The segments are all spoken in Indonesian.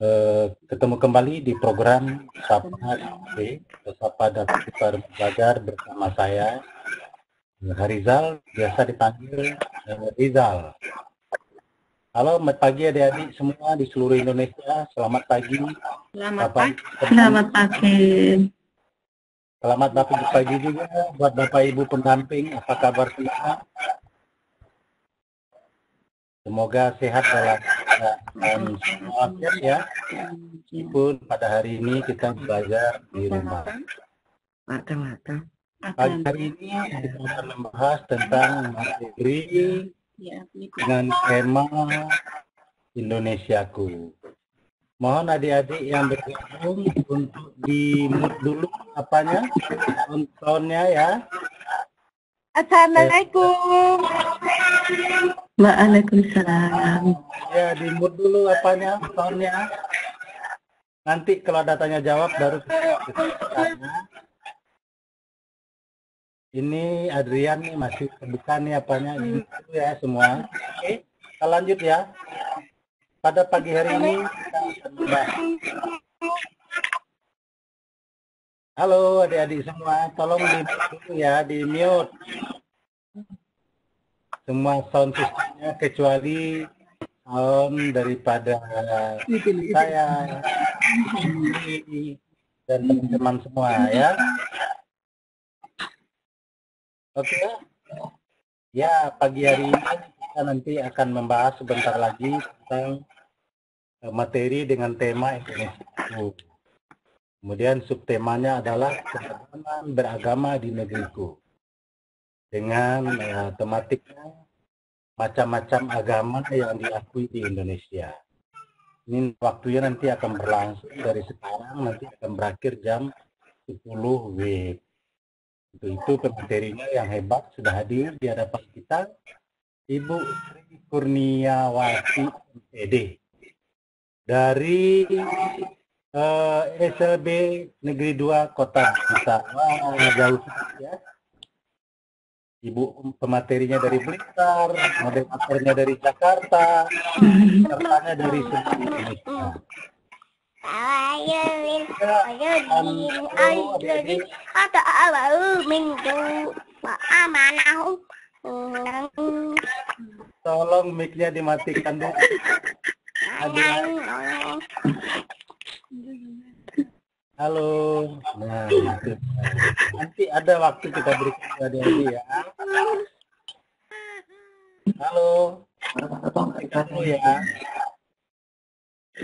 Eh, ketemu kembali di program Sapa HP, Sapa Dapat Kita Belajar bersama saya, Harizal, biasa dipanggil eh, Rizal. Halo, selamat pagi adik-adik semua di seluruh Indonesia. Selamat pagi. Selamat Bapak- pagi. Selamat pagi. Selamat pagi pagi juga buat Bapak Ibu pendamping. Apa kabar semua? Semoga sehat dalam keadaan semua ya. Meskipun pada hari ini kita belajar di rumah. Mata-mata. Pagi hari ini kita akan membahas tentang materi Ya, dengan tema Indonesiaku. Mohon adik-adik yang bergabung untuk di mute dulu apanya, tontonnya ya. Assalamualaikum. Waalaikumsalam. Ya, di mute dulu apanya, soundnya. Nanti kalau ada tanya jawab baru. Ini Adrian nih masih terbuka nih apanya dulu ya semua. Oke, kita lanjut ya. Pada pagi hari ini kita akan. Halo adik-adik semua, tolong di mute ya, di mute. Semua sound systemnya kecuali sound daripada saya dan teman-teman semua ya. Oke. Ya, pagi hari ini kita nanti akan membahas sebentar lagi tentang eh, materi dengan tema Indonesia. Kemudian subtemanya adalah keragaman beragama di negeriku. Dengan eh, tematiknya macam-macam agama yang diakui di Indonesia. Ini waktunya nanti akan berlangsung dari sekarang nanti akan berakhir jam 10 WIB. Untuk itu pematerinya yang hebat sudah hadir di hadapan kita Ibu Sri Kurniawati MPD dari eh, SLB Negeri 2 Kota Blitar. Wah, jauh ya. Ibu pematerinya dari Blitar, moderatornya dari Jakarta, sertanya dari Indonesia. Tolong mic-nya dimatikan dulu. Halo. Nah, itu. Nanti ada waktu kita berikan ke adik-adik ya. Halo. Halo ya.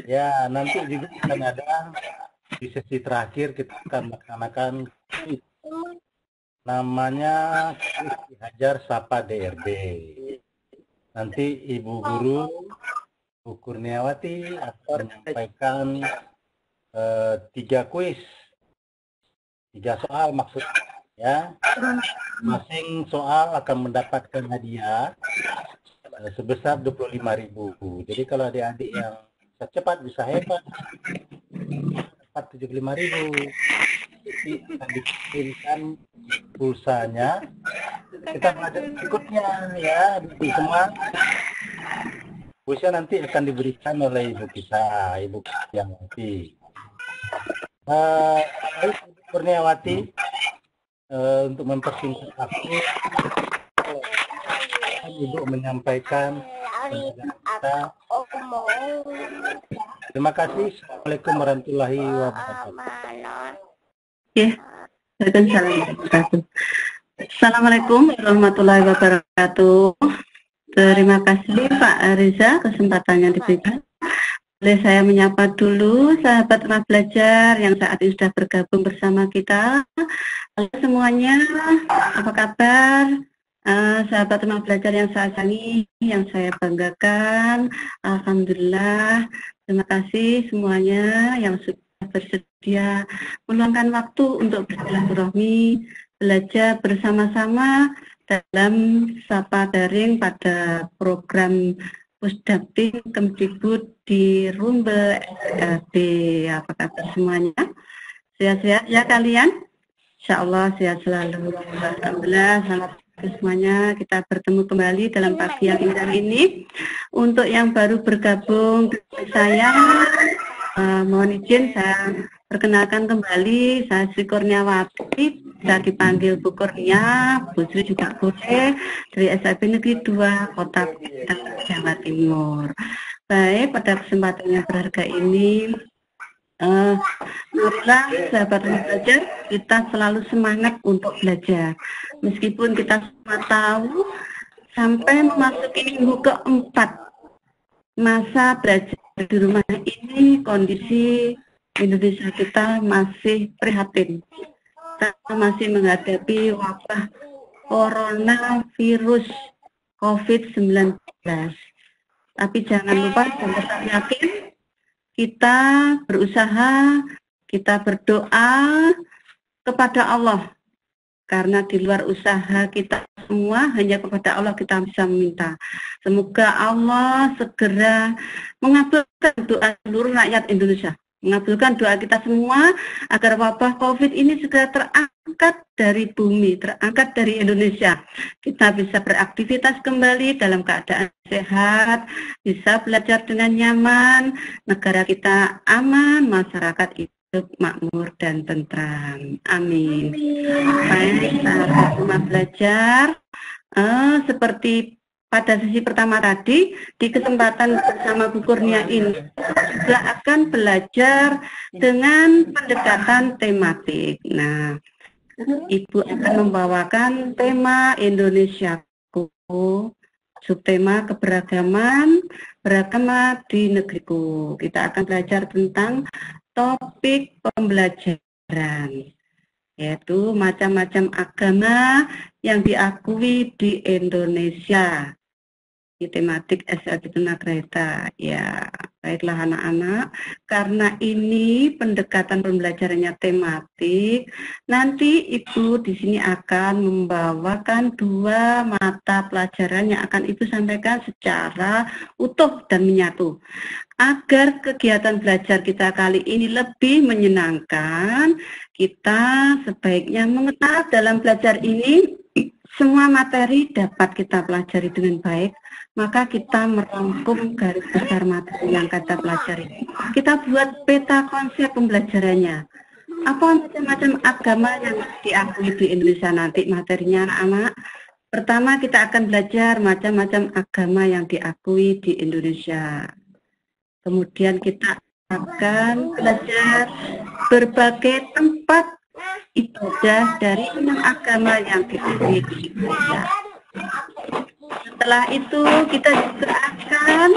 Ya, nanti juga akan ada di sesi terakhir kita akan melaksanakan namanya dihajar Sapa DRB. Nanti Ibu Guru Bu Kurniawati akan menyampaikan eh, tiga kuis, tiga soal maksudnya ya. Masing soal akan mendapatkan hadiah eh, sebesar 25.000. Jadi kalau adik-adik yang cepat bisa hebat dapat 75.000. Jadi akan dikirimkan pulsanya. Kita belajar berikutnya ya, di semua. Pulsa nanti akan diberikan oleh ibu kita, ibu yang nanti. Uh, Kurniawati, eh, untuk mempersingkat waktu, eh, Ibu menyampaikan kita. Terima kasih. Assalamualaikum warahmatullahi wabarakatuh. Ya. Waalaikumsalam wabarakatuh. Assalamualaikum warahmatullahi wabarakatuh. Terima kasih Pak Riza kesempatannya diberikan. Boleh saya menyapa dulu sahabat rumah belajar yang saat ini sudah bergabung bersama kita. Halo semuanya, apa kabar? Eh, sahabat rumah belajar yang saya sayangi, yang saya banggakan. Alhamdulillah, terima kasih semuanya yang sudah bersedia meluangkan waktu untuk bersilaturahmi, belajar bersama-sama dalam Sapa Daring pada program Pusdaptin Kemdikbud di Rumbe SLB. Apa kabar semuanya? Sehat-sehat ya kalian? Insya Allah sehat selalu. Alhamdulillah, selamat semuanya. Kita bertemu kembali dalam pagi yang indah ini. Untuk yang baru bergabung, saya Uh, mohon izin saya perkenalkan kembali saya Sri Kurniawati bisa dipanggil Bu Kurnia, Bu juga boleh dari SIP Negeri 2 Kota Jawa Timur. Baik, pada kesempatan yang berharga ini Uh, sahabat belajar, kita selalu semangat untuk belajar. Meskipun kita semua tahu sampai memasuki minggu keempat masa belajar di rumah ini kondisi Indonesia kita masih prihatin. Kita masih menghadapi wabah coronavirus COVID-19. Tapi jangan lupa dan tetap yakin kita berusaha, kita berdoa kepada Allah. Karena di luar usaha kita semua hanya kepada Allah kita bisa meminta. Semoga Allah segera mengabulkan doa seluruh rakyat Indonesia mengabulkan doa kita semua agar wabah COVID ini segera terangkat dari bumi, terangkat dari Indonesia. Kita bisa beraktivitas kembali dalam keadaan sehat, bisa belajar dengan nyaman, negara kita aman, masyarakat hidup makmur dan tentram. Amin. Baik, rumah belajar, uh, seperti pada sesi pertama tadi di kesempatan bersama Bu Kurnia ini juga akan belajar dengan pendekatan tematik. Nah, Ibu akan membawakan tema Indonesiaku, subtema keberagaman, beragama di negeriku. Kita akan belajar tentang topik pembelajaran yaitu macam-macam agama yang diakui di Indonesia tematik SLB Tunagrahita. Ya, baiklah anak-anak, karena ini pendekatan pembelajarannya tematik, nanti Ibu di sini akan membawakan dua mata pelajaran yang akan Ibu sampaikan secara utuh dan menyatu. Agar kegiatan belajar kita kali ini lebih menyenangkan, kita sebaiknya mengetahui dalam belajar ini semua materi dapat kita pelajari dengan baik, maka kita merangkum garis besar materi yang kita pelajari. Kita buat peta konsep pembelajarannya. Apa macam-macam agama yang diakui di Indonesia nanti materinya anak-anak? Pertama kita akan belajar macam-macam agama yang diakui di Indonesia. Kemudian kita akan belajar berbagai tempat ibadah dari enam agama yang diakui di Indonesia. Setelah itu kita juga akan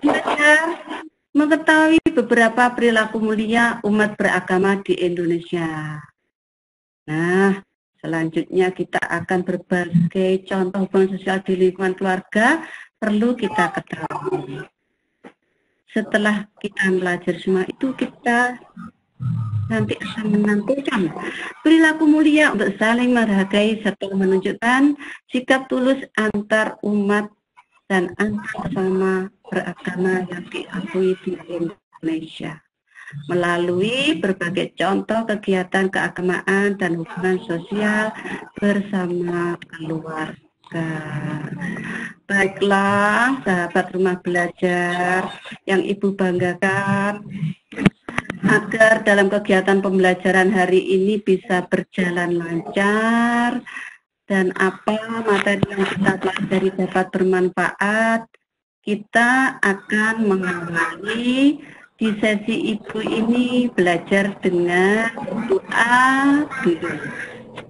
belajar mengetahui beberapa perilaku mulia umat beragama di Indonesia. Nah, selanjutnya kita akan berbagai contoh hubungan sosial di lingkungan keluarga perlu kita ketahui setelah kita belajar semua itu kita nanti akan menampilkan perilaku mulia untuk saling menghargai serta menunjukkan sikap tulus antar umat dan antar sama beragama yang diakui di Indonesia melalui berbagai contoh kegiatan keagamaan dan hubungan sosial bersama keluarga. Baiklah, sahabat rumah belajar yang Ibu banggakan, agar dalam kegiatan pembelajaran hari ini bisa berjalan lancar dan apa materi yang kita pelajari dapat bermanfaat, kita akan mengawali di sesi Ibu ini belajar dengan doa dulu.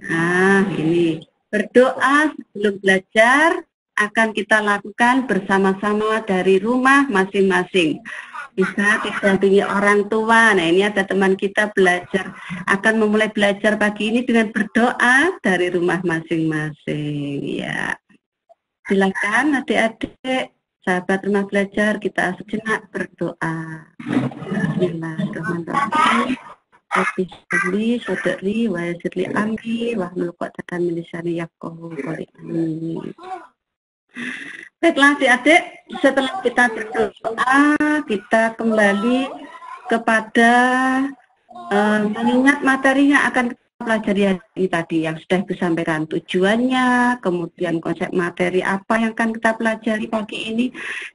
Nah, ini Berdoa sebelum belajar akan kita lakukan bersama-sama dari rumah masing-masing. Bisa didampingi orang tua. Nah ini ada teman kita belajar, akan memulai belajar pagi ini dengan berdoa dari rumah masing-masing. Ya, silakan adik-adik, sahabat rumah belajar, kita sejenak berdoa. Bismillahirrahmanirrahim. Rabbi sirli sodri wa yasirli amri wa hlul qadatan min lisani yafqahu qawli amin. Baiklah adik-adik, setelah kita berdoa, kita kembali kepada uh, mengingat materi yang akan kita pelajari hari tadi yang sudah Ibu sampaikan tujuannya, kemudian konsep materi apa yang akan kita pelajari pagi ini,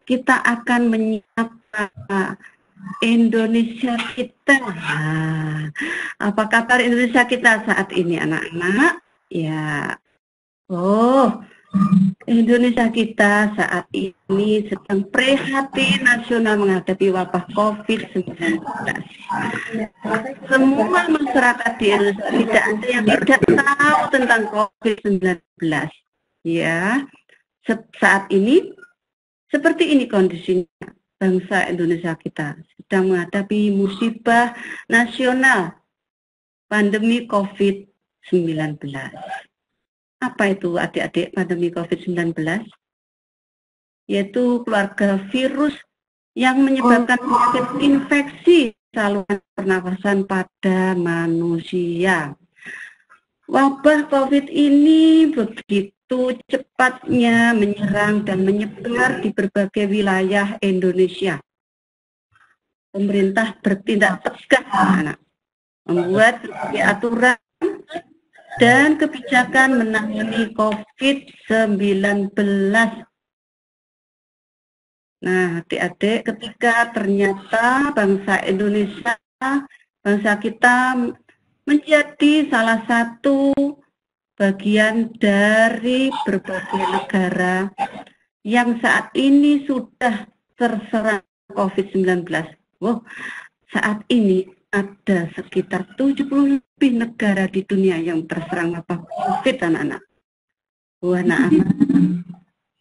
kita akan menyiapkan Indonesia kita. Apa kabar Indonesia kita saat ini anak-anak? Ya. Oh, Indonesia kita saat ini sedang prihatin nasional menghadapi wabah COVID-19. Semua masyarakat di Indonesia tidak ada yang tidak tahu tentang COVID-19. Ya, saat ini seperti ini kondisinya bangsa Indonesia kita sedang menghadapi musibah nasional pandemi COVID-19. Apa itu adik-adik pandemi COVID-19? Yaitu keluarga virus yang menyebabkan penyakit infeksi saluran pernafasan pada manusia. Wabah COVID ini begitu cepatnya menyerang dan menyebar di berbagai wilayah Indonesia. Pemerintah bertindak tegas, anak, membuat berbagai aturan dan kebijakan menangani COVID-19. Nah, adik-adik, ketika ternyata bangsa Indonesia, bangsa kita menjadi salah satu bagian dari berbagai negara yang saat ini sudah terserang COVID-19. Wow, saat ini ada sekitar 70 lebih negara di dunia yang terserang wabah COVID anak-anak. Wah, anak-anak,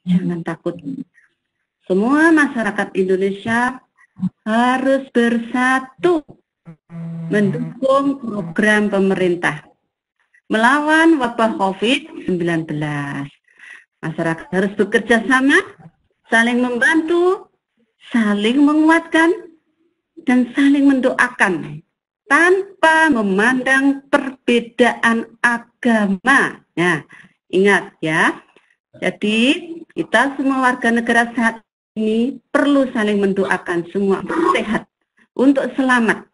jangan takut. Semua masyarakat Indonesia harus bersatu mendukung program pemerintah melawan wabah COVID-19. Masyarakat harus bekerja sama, saling membantu, saling menguatkan, dan saling mendoakan tanpa memandang perbedaan agama. Nah, ingat ya. Jadi, kita semua warga negara saat ini perlu saling mendoakan semua sehat untuk selamat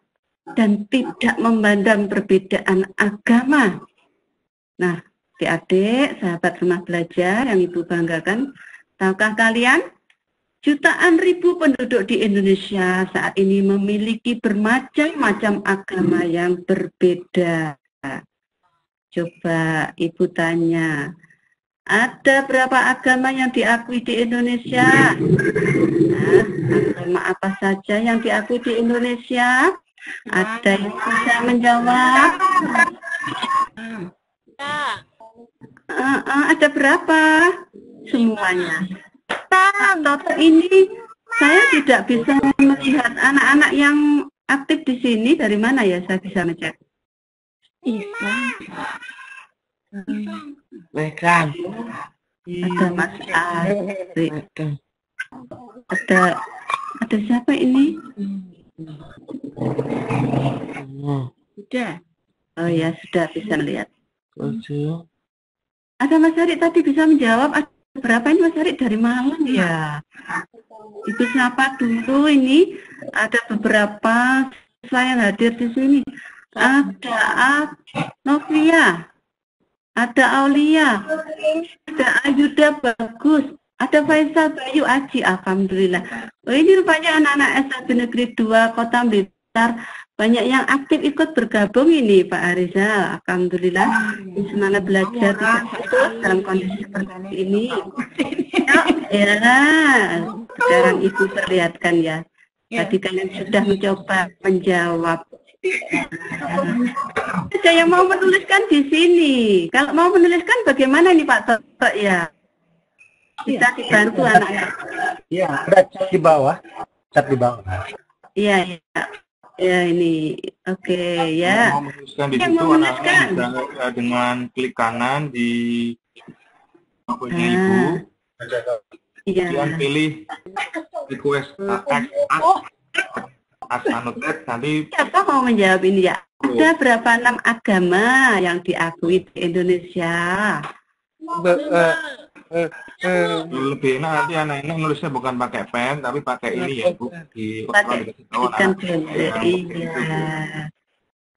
dan tidak memandang perbedaan agama. Nah, adik-adik, sahabat rumah belajar yang Ibu banggakan, tahukah kalian Jutaan ribu penduduk di Indonesia saat ini memiliki bermacam-macam agama yang berbeda. Coba Ibu tanya, ada berapa agama yang diakui di Indonesia? Nah, agama apa saja yang diakui di Indonesia? Ada yang bisa menjawab? Uh, uh, ada berapa? Semuanya. Total ini saya tidak bisa melihat anak-anak yang aktif di sini dari mana ya saya bisa ngecek? Bukan. Ada Mas Ari. Ada ada siapa ini? Sudah. Oh ya sudah bisa lihat. Ada Mas Ari tadi bisa menjawab. Ada berapa ini Mas Ari dari malam ya? Ibu siapa dulu ini? Ada beberapa saya yang hadir di sini. Ada Novia, ada Aulia, ada Ayuda Bagus, ada Faisal Bayu Aji, Alhamdulillah. Oh, ini rupanya anak-anak SMP Negeri 2 Kota Blitar banyak yang aktif ikut bergabung ini Pak Ariza. Alhamdulillah semangat belajar tidak putus dalam kondisi seperti ini. Ya, sekarang Ibu perlihatkan ya. Tadi kalian sudah mencoba menjawab. Ada yang mau menuliskan di sini. Kalau mau menuliskan bagaimana nih Pak Toto ya? Bisa dibantu anaknya. Iya, ada cat di bawah. Cat di bawah. Iya, iya. Ya ini, oke ya. Mau menuliskan di Yang situ mau anak-anak bisa eh, dengan klik kanan di punya Ah. ibu, Iya. kemudian pilih request uh, as as as annotate nanti Siapa mau menjawab ini ya? Ada berapa enam agama yang diakui di Indonesia? Lebih enak nanti anak-anak nulisnya bukan pakai pen tapi pakai ini ya bu di Pakai Ikan iya.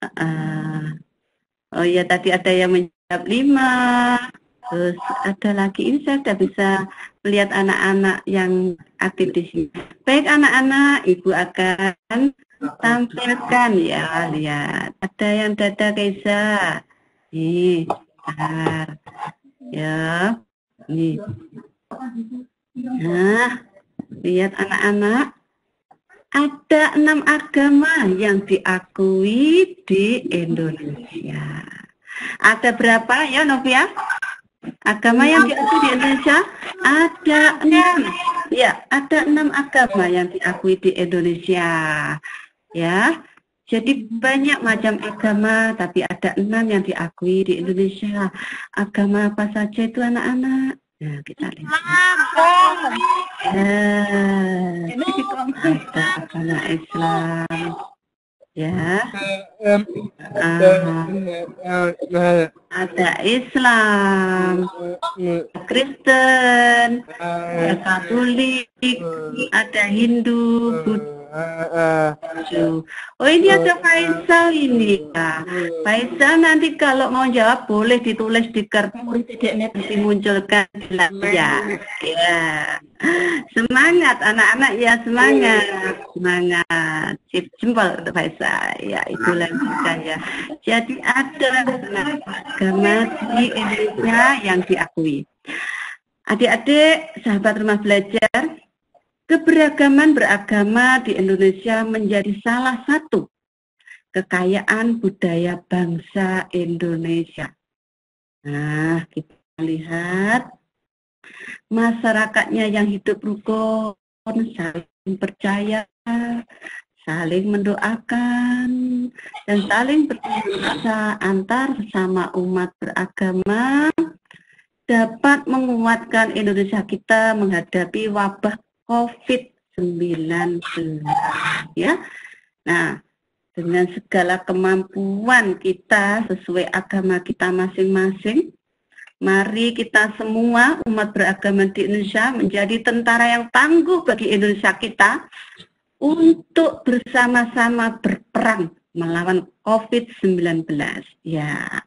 Ah. oh iya tadi ada yang menjawab lima, Terus ada lagi ini saya sudah bisa melihat anak-anak yang aktif di sini. Baik anak-anak, ibu akan tampilkan ya lihat. Ada yang dada Keza. Nih, bentar. Ya, Nah, lihat anak-anak. Ada enam agama yang diakui di Indonesia. Ada berapa ya Novia? Agama yang diakui di Indonesia ada enam. Ya, ada enam agama yang diakui di Indonesia. Ya, jadi banyak macam agama, tapi ada enam yang diakui di Indonesia. Agama apa saja itu anak-anak? Nah, kita lihat. Ya, ada agama Islam. Ya, Ah, ada Islam, Kristen, ada Katolik, ada Hindu, Buddha. Oh ini ada Faisal ini ya. Faisal nanti kalau mau jawab boleh ditulis di kertas nanti munculkan layar. Ya. Semangat anak-anak ya semangat, semangat. Sip jempol untuk Faisal. Ya itulah kita ya. Jadi ada agama di Indonesia yang diakui. Adik-adik, sahabat rumah belajar, keberagaman beragama di Indonesia menjadi salah satu kekayaan budaya bangsa Indonesia. Nah, kita lihat masyarakatnya yang hidup rukun, saling percaya, saling mendoakan, dan saling berdoa antar sesama umat beragama dapat menguatkan Indonesia kita menghadapi wabah COVID-19 ya. Nah, dengan segala kemampuan kita sesuai agama kita masing-masing, mari kita semua umat beragama di Indonesia menjadi tentara yang tangguh bagi Indonesia kita untuk bersama-sama berperang melawan COVID-19 ya.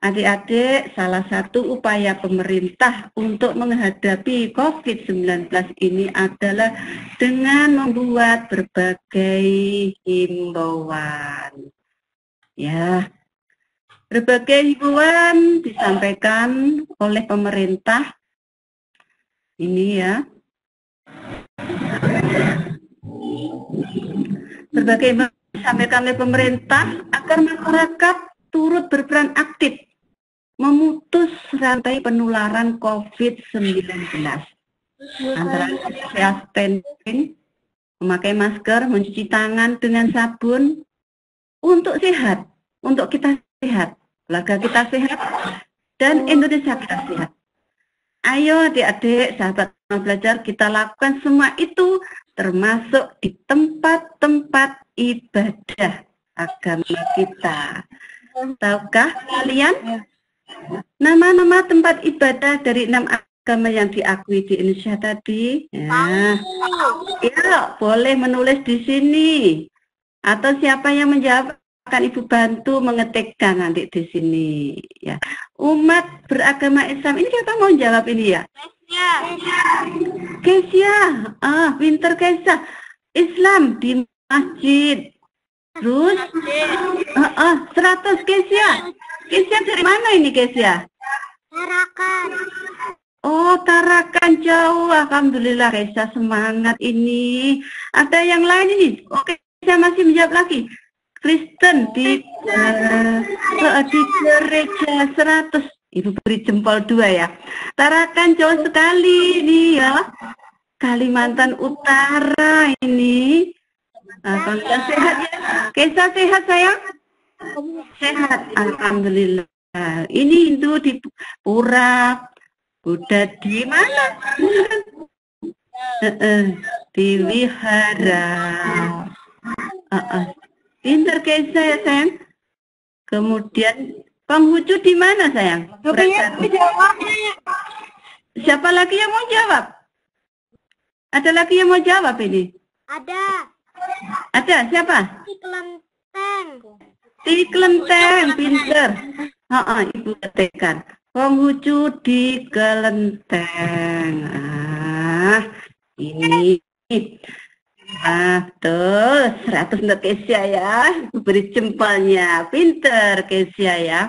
Adik-adik, salah satu upaya pemerintah untuk menghadapi COVID-19 ini adalah dengan membuat berbagai himbauan. Ya, berbagai himbauan disampaikan oleh pemerintah. Ini ya. Berbagai himbauan disampaikan oleh pemerintah agar masyarakat turut berperan aktif memutus rantai penularan COVID-19. Antara social distancing, memakai masker, mencuci tangan dengan sabun, untuk sehat, untuk kita sehat, keluarga kita sehat, dan Indonesia kita sehat. Ayo adik-adik, sahabat belajar, kita lakukan semua itu termasuk di tempat-tempat ibadah agama kita. Tahukah kalian nama-nama tempat ibadah dari enam agama yang diakui di Indonesia tadi? Ya. ya, boleh menulis di sini. Atau siapa yang menjawab akan Ibu bantu mengetikkan nanti di sini. Ya, umat beragama Islam ini siapa mau jawab ini ya? Kesia. Ah, pinter Kesia. Islam di masjid. Terus? Uh, uh, 100 Kesia. Kesia dari mana ini Kesia? Tarakan. Oh, Tarakan jauh. Alhamdulillah Kesia semangat ini. Ada yang lain ini? Oke, saya masih menjawab lagi. Kristen di uh, di gereja 100 Ibu beri jempol dua ya. Tarakan jauh sekali ini ya. Kalimantan Utara ini. Alhamdulillah sehat ya. Kesa sehat sayang? Sehat. Alhamdulillah. Ini itu di Pura. Udah di mana? di Wihara. Uh -uh. Pinter Kesa ya sayang? Kemudian Penghucu di mana sayang? Siapa lagi yang mau jawab? Ada lagi yang mau jawab ini? Ada. Ada siapa? Di kelenteng. Di kelenteng, pinter. Oh, ibu ketekan. Konghucu di kelenteng. Ah, ini. Ah, tuh, 100 untuk Kesia ya. Beri jempolnya. Pinter Kesia ya.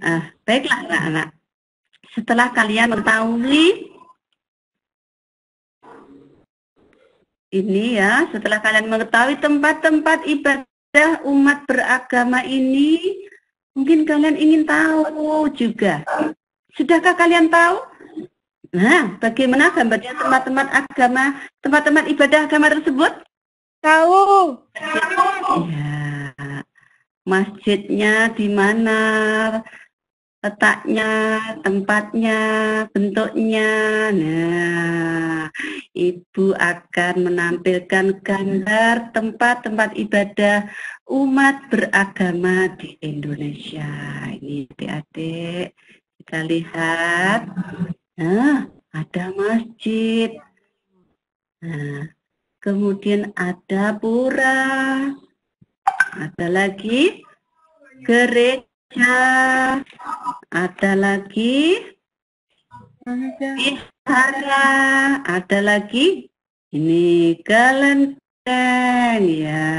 Ah, baiklah anak-anak. Setelah kalian mengetahui ini ya, setelah kalian mengetahui tempat-tempat ibadah umat beragama ini, mungkin kalian ingin tahu juga. Sudahkah kalian tahu? Nah, bagaimana gambarnya tempat-tempat agama, tempat-tempat ibadah agama tersebut? Tahu. Ya, masjidnya di mana, letaknya, tempatnya, bentuknya. Nah, Ibu akan menampilkan gambar tempat-tempat ibadah umat beragama di Indonesia. Ini adik-adik, kita lihat. Nah, ada masjid. Nah, kemudian ada pura. Ada lagi gereja. Ada lagi Wihara. Ada lagi ini kelenteng ya.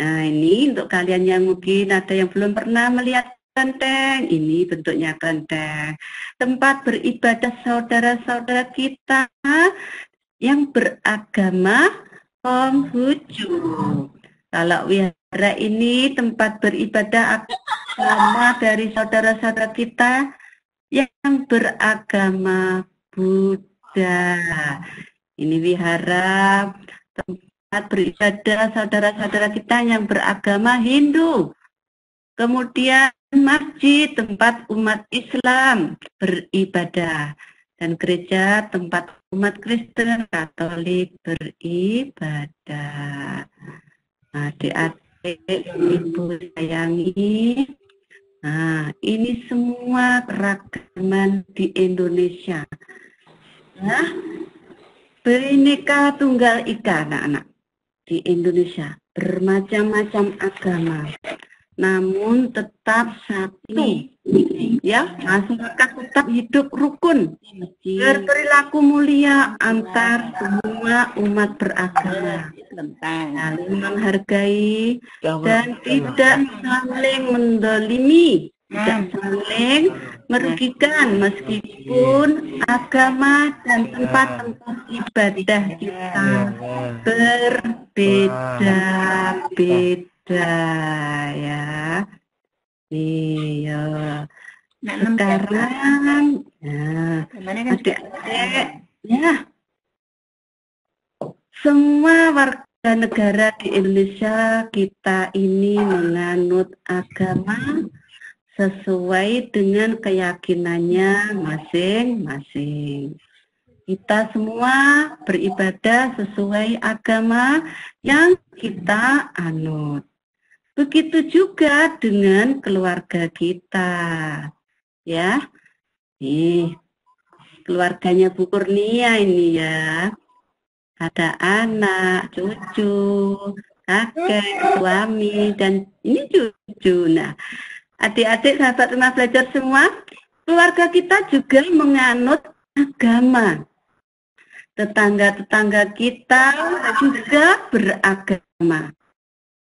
Nah ini untuk kalian yang mungkin ada yang belum pernah melihat kelenteng, ini bentuknya kelenteng. Tempat beribadah saudara-saudara kita yang beragama Konghucu. Kalau wihara ini tempat beribadah agama dari saudara-saudara kita yang beragama Buddha. Ini wihara tempat beribadah saudara-saudara kita yang beragama Hindu. Kemudian masjid tempat umat Islam beribadah dan gereja tempat umat Kristen Katolik beribadah. Ibu sayangi, Nah, ini semua keragaman di Indonesia. Nah, Bhinneka Tunggal Ika, anak-anak. Di Indonesia, bermacam-macam agama. Namun tetap satu. Ya, masyarakat tetap hidup rukun. Berperilaku mulia antar semua umat beragama. Saling menghargai dan tidak saling mendolimi. Tidak saling merugikan meskipun agama dan tempat-tempat ibadah kita berbeda-beda ya. Iya. Sekarang, nah, adik-adik, ya, semua warga negara di Indonesia kita ini menganut agama sesuai dengan keyakinannya masing-masing. Kita semua beribadah sesuai agama yang kita anut. Begitu juga dengan keluarga kita. Ya. Nih, keluarganya Bu Kurnia ini ya ada anak, cucu, kakek, suami, dan ini cucu. Nah, adik-adik sahabat rumah belajar semua, keluarga kita juga menganut agama. Tetangga-tetangga kita juga beragama.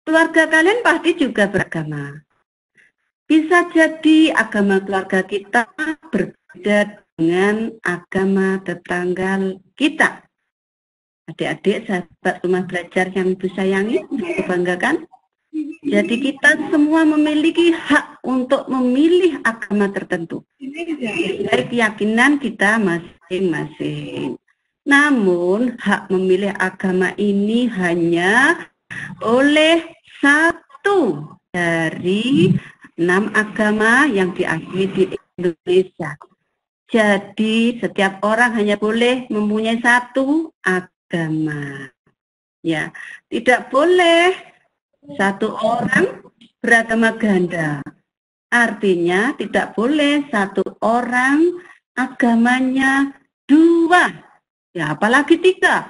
Keluarga kalian pasti juga beragama. Bisa jadi agama keluarga kita berbeda dengan agama tetangga kita adik-adik sahabat rumah belajar yang ibu sayangi, yang banggakan. Jadi kita semua memiliki hak untuk memilih agama tertentu. Dari keyakinan kita masing-masing. Namun hak memilih agama ini hanya oleh satu dari enam agama yang diakui di Indonesia. Jadi setiap orang hanya boleh mempunyai satu agama. Ya, tidak boleh satu orang beragama ganda. Artinya tidak boleh satu orang agamanya dua. Ya, apalagi tiga.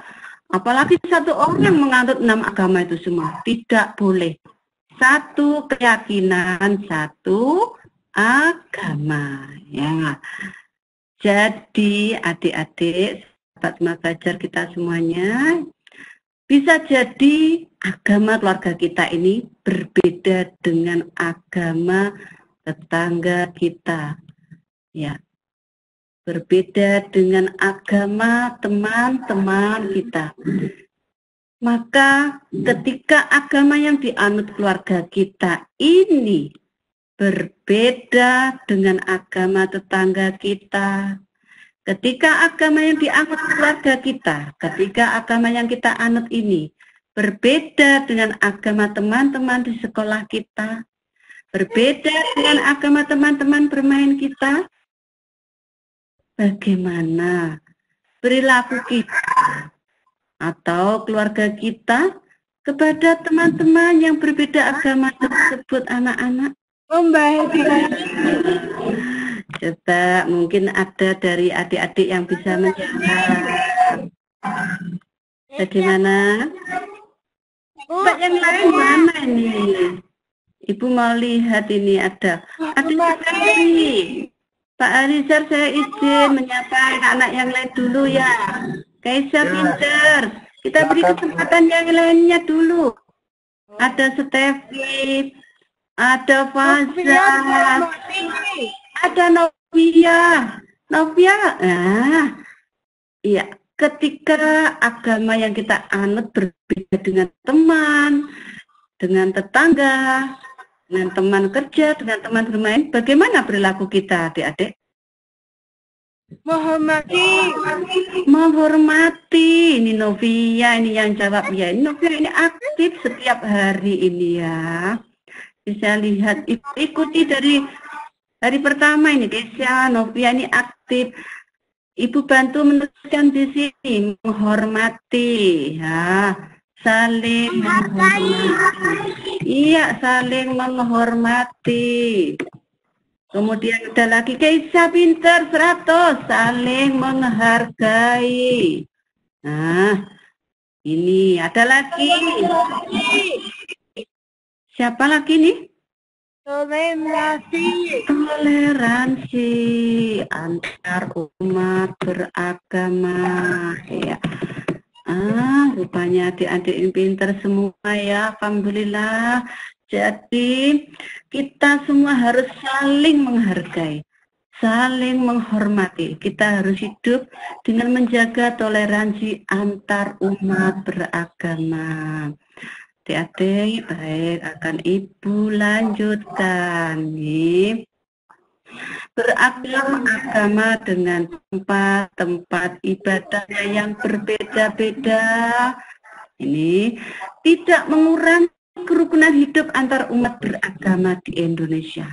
Apalagi satu orang menganut enam agama itu semua. Tidak boleh. Satu keyakinan, satu agama ya. Jadi adik-adik sahabat mengajar kita semuanya bisa jadi agama keluarga kita ini berbeda dengan agama tetangga kita. Ya. Berbeda dengan agama teman-teman kita. Maka ketika agama yang dianut keluarga kita ini berbeda dengan agama tetangga kita, ketika agama yang dianut keluarga kita, ketika agama yang kita anut ini berbeda dengan agama teman-teman di sekolah kita, berbeda dengan agama teman-teman bermain kita, bagaimana perilaku kita atau keluarga kita kepada teman-teman yang berbeda agama tersebut anak-anak? Membaik. Coba mungkin ada dari adik-adik yang bisa menjawab. Bagaimana? Pak yang lain mana ini? Ibu mau lihat ini ada. Ada sekali. Pak Arizar saya izin menyapa anak-anak yang lain dulu ya. Kaisa Ya. pinter. Kita beri kesempatan yang lainnya dulu. Ada Stefi, ada Faza, ada Novia. Novia, nah, iya. Ketika agama yang kita anut berbeda dengan teman, dengan tetangga, dengan teman kerja, dengan teman bermain, bagaimana perilaku kita, adik-adik? Menghormati. menghormati. Ini Novia ini yang jawab ya. Ini Novia ini aktif setiap hari ini ya. Bisa lihat ik- ikuti dari hari pertama ini Kesia Novia ini aktif. Ibu bantu menuliskan di sini menghormati ya saling menghormati iya saling menghormati Kemudian ada lagi Keisha pinter 100 saling menghargai. Nah, ini ada lagi. Siapa lagi nih? Toleransi. Toleransi antar umat beragama. Ya. Ah, rupanya adik-adik ini pinter semua ya. Alhamdulillah. Jadi kita semua harus saling menghargai, saling menghormati. Kita harus hidup dengan menjaga toleransi antar umat beragama. Adik-adik, baik akan Ibu lanjutkan nih. Beragam agama dengan tempat-tempat ibadahnya yang berbeda-beda. Ini tidak mengurangi kerukunan hidup antar umat beragama di Indonesia.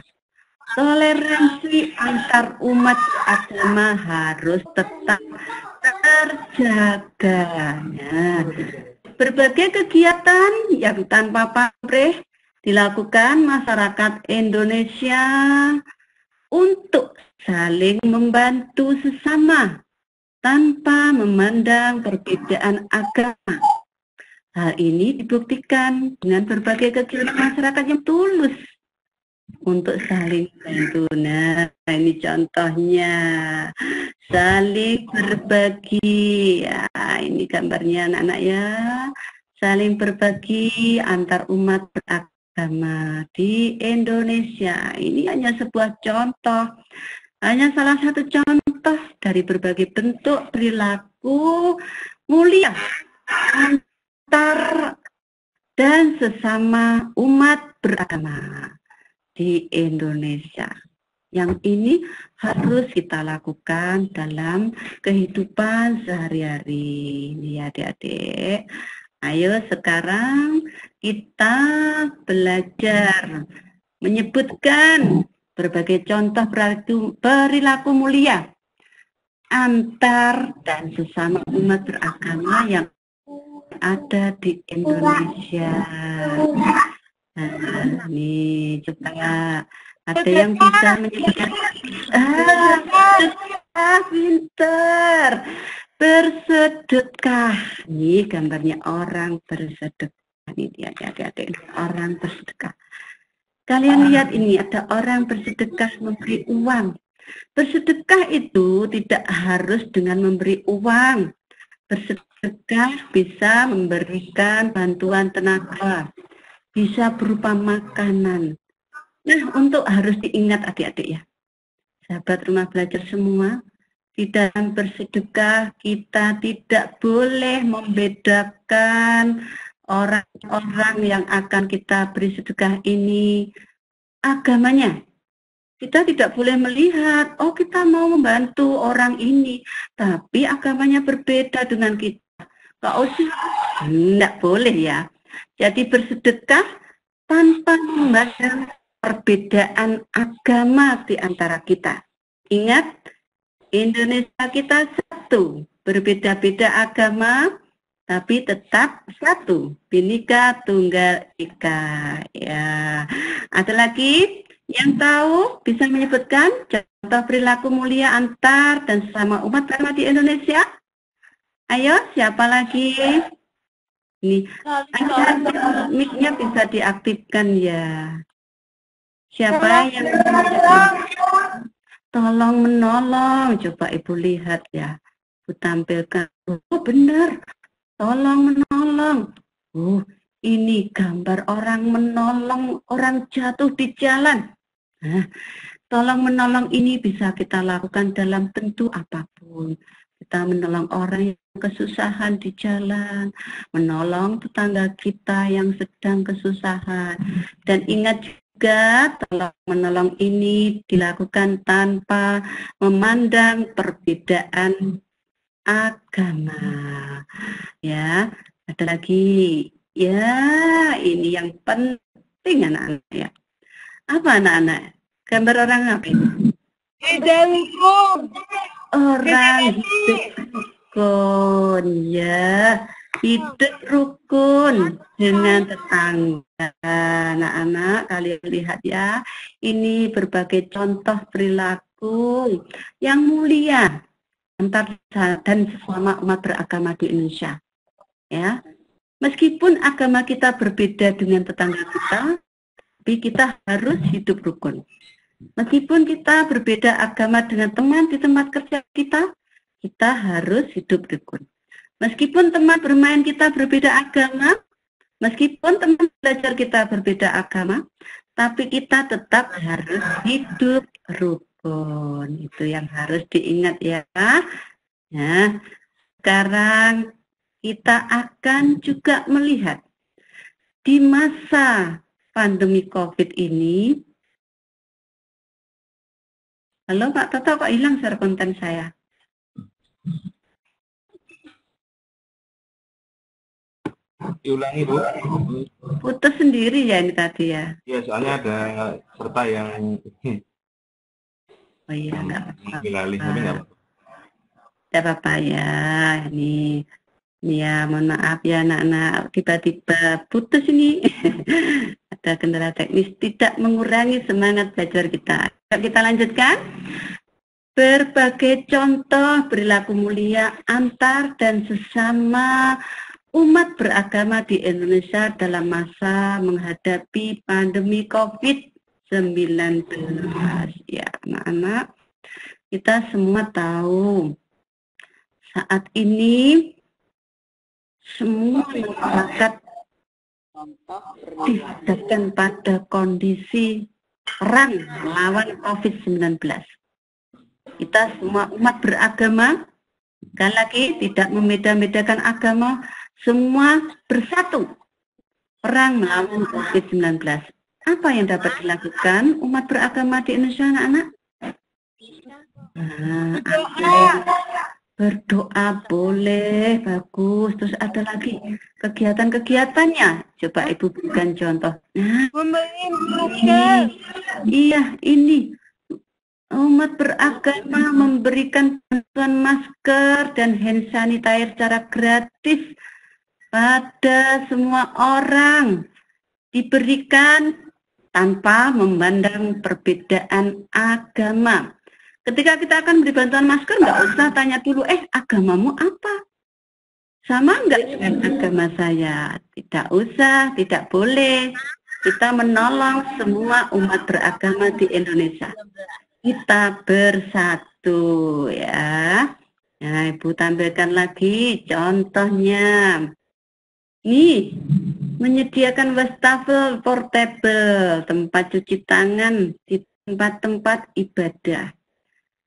Toleransi antar umat beragama harus tetap terjaga. Berbagai kegiatan yang tanpa pamrih dilakukan masyarakat Indonesia untuk saling membantu sesama tanpa memandang perbedaan agama. Hal ini dibuktikan dengan berbagai kegiatan masyarakat yang tulus untuk saling bantu. Nah, ini contohnya saling berbagi. Ya, ini gambarnya anak-anak ya. Saling berbagi antar umat beragama di Indonesia. Ini hanya sebuah contoh. Hanya salah satu contoh dari berbagai bentuk perilaku mulia antar dan sesama umat beragama di Indonesia. Yang ini harus kita lakukan dalam kehidupan sehari-hari. Ya adik-adik. Ayo sekarang kita belajar menyebutkan berbagai contoh perilaku, perilaku mulia antar dan sesama umat beragama yang ada di Indonesia. Nah, ini coba ada yang bisa menyebutkan ah, pinter bersedekah ini gambarnya orang bersedekah ini dia adik-adik orang bersedekah Kalian lihat ini ada orang bersedekah memberi uang. Bersedekah itu tidak harus dengan memberi uang. Bersedekah bisa memberikan bantuan tenaga, bisa berupa makanan. Nah, untuk harus diingat adik-adik ya. Sahabat rumah belajar semua, di dalam bersedekah kita tidak boleh membedakan orang-orang yang akan kita beri sedekah ini agamanya. Kita tidak boleh melihat, oh kita mau membantu orang ini, tapi agamanya berbeda dengan kita. Gak usah, tidak boleh ya. Jadi bersedekah tanpa memandang perbedaan agama di antara kita. Ingat, Indonesia kita satu, berbeda-beda agama, tapi tetap satu binika tunggal ika. Ya. Ada lagi yang tahu bisa menyebutkan contoh perilaku mulia antar dan sesama umat beragama di Indonesia? Ayo siapa lagi? Ini mic-nya bisa diaktifkan ya. Siapa yang tolong menolong coba ibu lihat ya ibu tampilkan oh benar tolong menolong. Oh, ini gambar orang menolong orang jatuh di jalan. Nah, tolong menolong ini bisa kita lakukan dalam bentuk apa pun. Kita menolong orang yang kesusahan di jalan, menolong tetangga kita yang sedang kesusahan. Dan ingat juga tolong menolong ini dilakukan tanpa memandang perbedaan agama. Ya, ada lagi. Ya, ini yang penting anak-anak ya. Apa anak-anak? Gambar orang apa ini? Orang hidup rukun ya. Hidup rukun dengan tetangga. Anak-anak kalian lihat ya. Ini berbagai contoh perilaku yang mulia antar dan sesama umat beragama di Indonesia. Ya, meskipun agama kita berbeda dengan tetangga kita, tapi kita harus hidup rukun. Meskipun kita berbeda agama dengan teman di tempat kerja kita, kita harus hidup rukun. Meskipun teman bermain kita berbeda agama, meskipun teman belajar kita berbeda agama, tapi kita tetap harus hidup rukun itu yang harus diingat ya. Nah, sekarang kita akan juga melihat di masa pandemi COVID ini. Halo Pak Toto, kok hilang share konten saya? Diulangi Bu. Putus sendiri ya ini tadi ya? Iya, soalnya ada serta yang Oh iya, nggak apa-apa. Nggak apa-apa ya, ini Ya, mohon maaf ya anak-anak, tiba-tiba putus ini. Ada kendala teknis, tidak mengurangi semangat belajar kita. Kita lanjutkan. Berbagai contoh perilaku mulia antar dan sesama umat beragama di Indonesia dalam masa menghadapi pandemi COVID 19 ya anak-anak kita semua tahu saat ini semua masyarakat dihadapkan pada kondisi perang melawan COVID-19. Kita semua umat beragama, sekali lagi tidak membeda-bedakan agama, semua bersatu perang melawan COVID-19. Apa yang dapat dilakukan umat beragama di Indonesia anak-anak? Nah, berdoa boleh, bagus. Terus ada lagi kegiatan-kegiatannya. Coba Ibu berikan contoh. Nah, iya, ini umat beragama memberikan bantuan masker dan hand sanitizer secara gratis pada semua orang. Diberikan tanpa memandang perbedaan agama. Ketika kita akan beri bantuan masker, nggak usah tanya dulu, eh agamamu apa? Sama nggak dengan agama saya? Tidak usah, tidak boleh. kita menolong semua umat beragama di Indonesia. Kita bersatu ya. Nah, Ibu tampilkan lagi contohnya. Nih, menyediakan wastafel portable, tempat cuci tangan di tempat-tempat ibadah.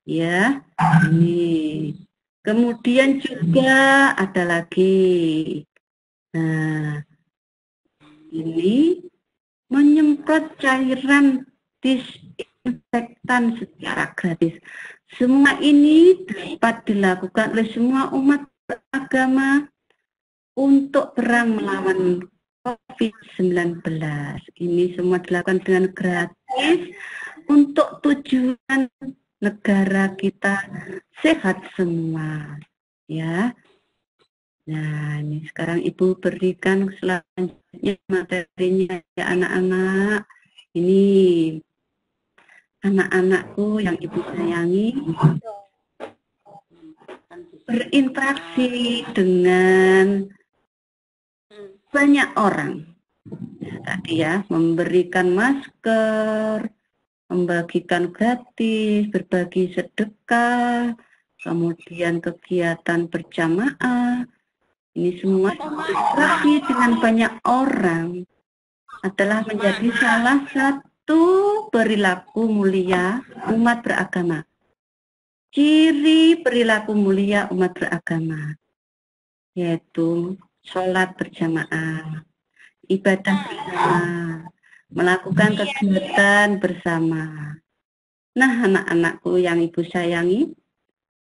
Ya, ini. Kemudian juga ada lagi. Nah, ini menyemprot cairan disinfektan secara gratis. Semua ini dapat dilakukan oleh semua umat beragama untuk perang melawan COVID-19. Ini semua dilakukan dengan gratis untuk tujuan negara kita sehat semua. Ya. Nah, ini sekarang Ibu berikan selanjutnya materinya ya anak-anak. Ini anak-anakku yang Ibu sayangi berinteraksi dengan banyak orang. Ya, memberikan masker, membagikan gratis, berbagi sedekah, kemudian kegiatan berjamaah. Ini semua interaksi dengan banyak orang adalah menjadi salah satu perilaku mulia umat beragama. Ciri perilaku mulia umat beragama yaitu sholat berjamaah, ibadah bersama, melakukan kegiatan bersama. Nah, anak-anakku yang ibu sayangi,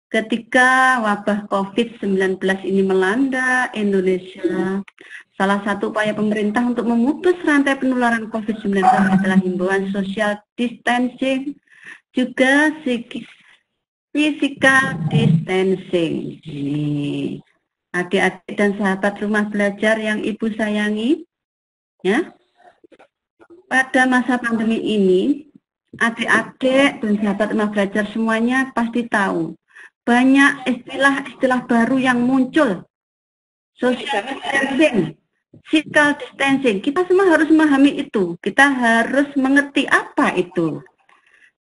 ketika wabah COVID-19 ini melanda Indonesia, salah satu upaya pemerintah untuk memutus rantai penularan COVID-19 adalah himbauan social distancing, juga physical distancing. Ini adik-adik dan sahabat rumah belajar yang Ibu sayangi, ya. Pada masa pandemi ini, adik-adik dan sahabat rumah belajar semuanya pasti tahu banyak istilah-istilah baru yang muncul. Social distancing, physical distancing. Kita semua harus memahami itu. Kita harus mengerti apa itu.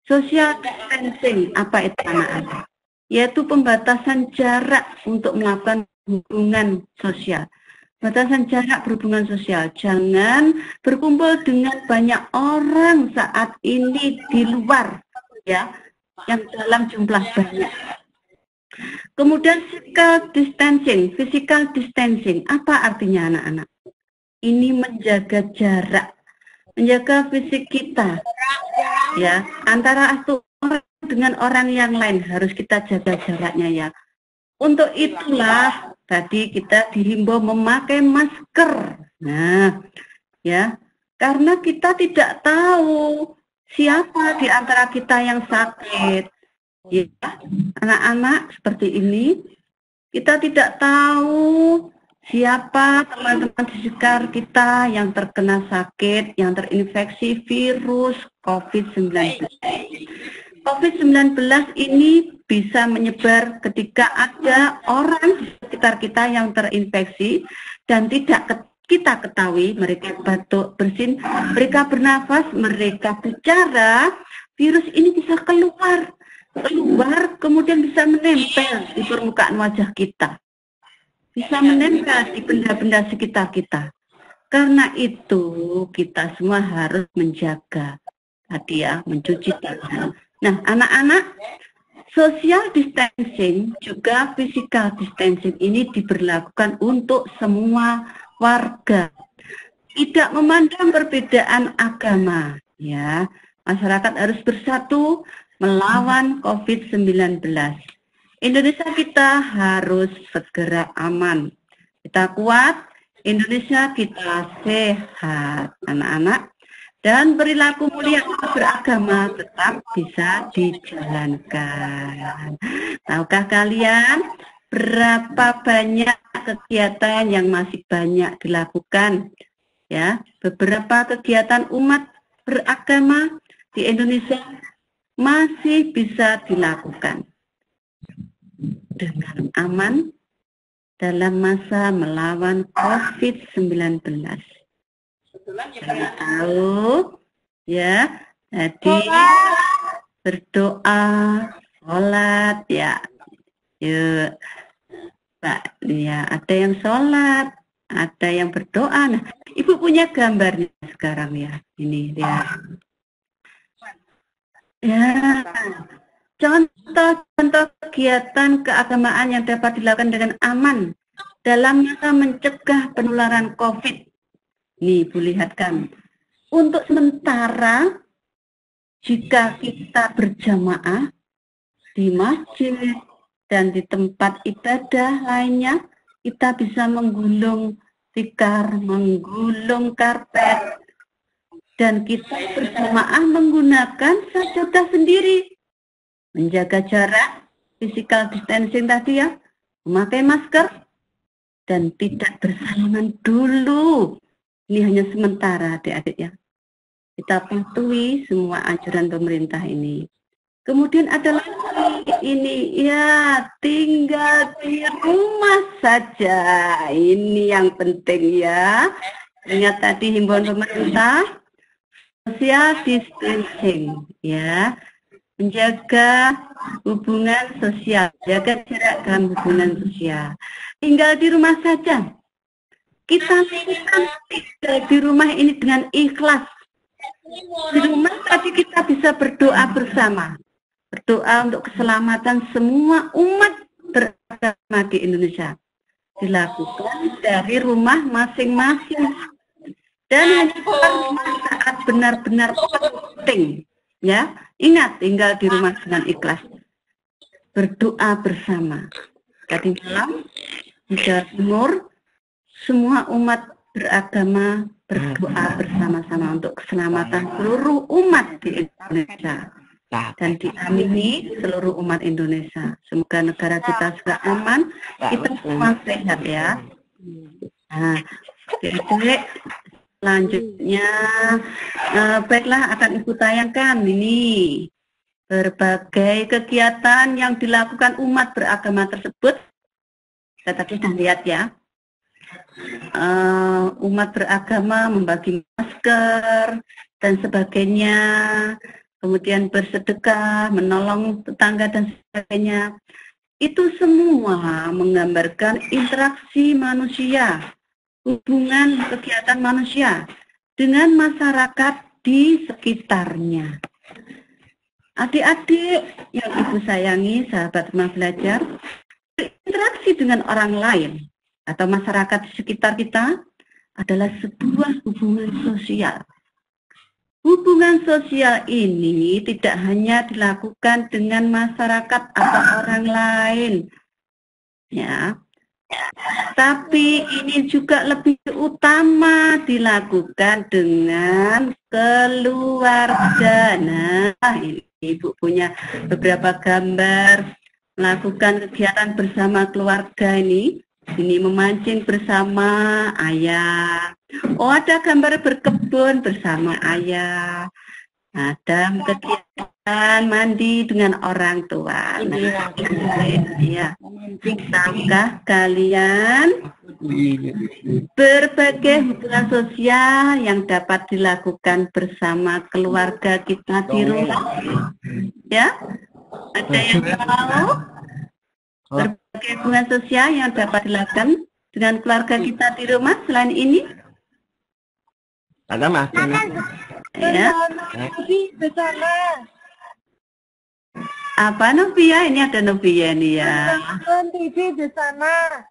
Social distancing, apa itu anak-anak? Yaitu pembatasan jarak untuk melakukan hubungan sosial. Batasan jarak berhubungan sosial. Jangan berkumpul dengan banyak orang saat ini di luar ya, yang dalam jumlah banyak. Kemudian physical distancing, physical distancing, apa artinya anak-anak? Ini menjaga jarak, menjaga fisik kita, ya antara satu orang dengan orang yang lain harus kita jaga jaraknya ya. Untuk itulah tadi kita dihimbau memakai masker. Nah, ya, karena kita tidak tahu siapa di antara kita yang sakit. Ya, anak-anak seperti ini, kita tidak tahu siapa teman-teman di sekitar kita yang terkena sakit, yang terinfeksi virus COVID-19. COVID-19 ini bisa menyebar ketika ada orang di sekitar kita yang terinfeksi dan tidak kita ketahui mereka batuk, bersin, mereka bernafas, mereka bicara, virus ini bisa keluar, keluar kemudian bisa menempel di permukaan wajah kita. Bisa menempel di benda-benda sekitar kita. Karena itu kita semua harus menjaga tadi ya, mencuci tangan Nah, anak-anak, social distancing juga physical distancing ini diberlakukan untuk semua warga. Tidak memandang perbedaan agama, ya. Masyarakat harus bersatu melawan COVID-19. Indonesia kita harus segera aman. Kita kuat, Indonesia kita sehat. Anak-anak, dan perilaku mulia beragama tetap bisa dijalankan. Tahukah kalian berapa banyak kegiatan yang masih banyak dilakukan? Ya, beberapa kegiatan umat beragama di Indonesia masih bisa dilakukan dengan aman dalam masa melawan COVID-19. Saya tahu ya. Jadi berdoa, sholat ya. Yuk. Pak, ya ada yang sholat, ada yang berdoa. Nah, Ibu punya gambarnya sekarang ya. Ini dia. Ya. Contoh-contoh kegiatan keagamaan yang dapat dilakukan dengan aman dalam masa mencegah penularan COVID. Nih, Bu lihatkan. Untuk sementara, jika kita berjamaah di masjid dan di tempat ibadah lainnya, kita bisa menggulung tikar, menggulung karpet, dan kita berjamaah menggunakan sajadah sendiri menjaga jarak, physical distancing tadi ya, memakai masker, dan tidak bersalaman dulu. Ini hanya sementara adik-adik ya. Kita patuhi semua anjuran pemerintah ini. Kemudian ada lagi ini ya tinggal di rumah saja. Ini yang penting ya. Ingat tadi himbauan pemerintah social distancing ya menjaga hubungan sosial, jaga jarak dalam hubungan sosial. Tinggal di rumah saja. Kita tinggal di rumah ini dengan ikhlas. Di rumah tadi kita bisa berdoa bersama. Berdoa untuk keselamatan semua umat beragama di Indonesia. Dilakukan dari rumah masing-masing. Dan hanya saat benar-benar penting. Ya, Ingat, tinggal di rumah dengan ikhlas. Berdoa bersama. Tadi malam, di Jawa Timur, semua umat beragama berdoa bersama-sama untuk keselamatan seluruh umat di Indonesia. Dan diamini seluruh umat Indonesia. Semoga negara kita segera aman, kita semua sehat ya. Nah, jadi Selanjutnya, uh, baiklah akan Ibu tayangkan ini berbagai kegiatan yang dilakukan umat beragama tersebut. Saya tadi sudah lihat ya. Uh, umat beragama membagi masker dan sebagainya, kemudian bersedekah, menolong tetangga dan sebagainya. Itu semua menggambarkan interaksi manusia hubungan kegiatan manusia dengan masyarakat di sekitarnya. Adik-adik yang Ibu sayangi, sahabat rumah belajar, berinteraksi dengan orang lain atau masyarakat di sekitar kita adalah sebuah hubungan sosial. Hubungan sosial ini tidak hanya dilakukan dengan masyarakat atau orang lain, ya, tapi ini juga lebih utama dilakukan dengan keluarga. Nah, ini Ibu punya beberapa gambar melakukan kegiatan bersama keluarga ini. Ini memancing bersama ayah. Oh, ada gambar berkebun bersama ayah. Ada kegiatan mandi dengan orang tua. Nah, ya. Tahukah kalian berbagai hubungan sosial yang dapat dilakukan bersama keluarga kita di rumah? Ya, ada yang tahu berbagai hubungan sosial yang dapat dilakukan dengan keluarga kita di rumah selain ini? Ada mas. Ya. bersama. Apa Novia? Ini ada Novia nih ya. Nonton TV bersama.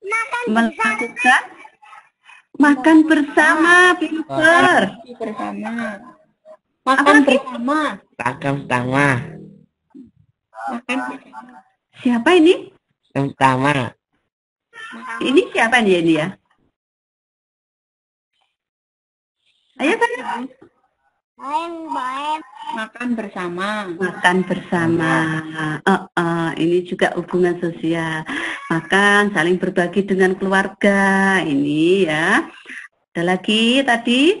Makan Melakukan makan bersama, pinter. bersama. Makan bersama. Makan pertama. Makan Siapa ini? Yang pertama. Ini siapa nih ini ya? Ayo kan Main, main. makan bersama. Makan bersama. Uh, uh, ini juga hubungan sosial. Makan, saling berbagi dengan keluarga. Ini ya. Ada lagi tadi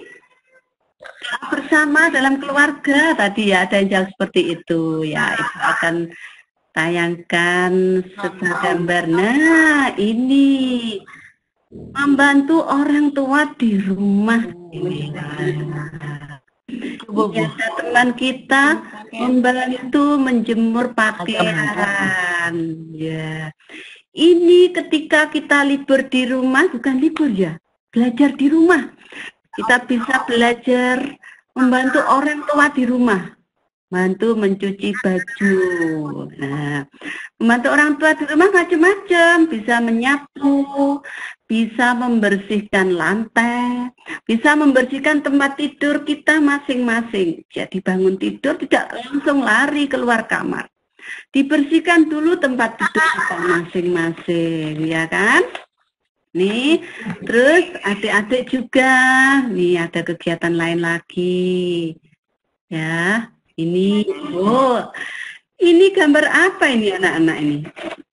bersama dalam keluarga tadi ya ada yang jauh seperti itu ya itu akan tayangkan sebuah gambar nah ini membantu orang tua di rumah ini. Ternyata teman kita membantu menjemur pakaian. Ya. Ini ketika kita libur di rumah, bukan libur ya, belajar di rumah. Kita bisa belajar membantu orang tua di rumah. Bantu mencuci baju. Nah, membantu orang tua di rumah macam-macam. Bisa menyapu, bisa membersihkan lantai, bisa membersihkan tempat tidur kita masing-masing. Jadi bangun tidur tidak langsung lari keluar kamar. Dibersihkan dulu tempat tidur kita masing-masing, ya kan? Nih, terus adik-adik juga, nih ada kegiatan lain lagi. Ya, ini, oh, ini gambar apa ini anak-anak ini?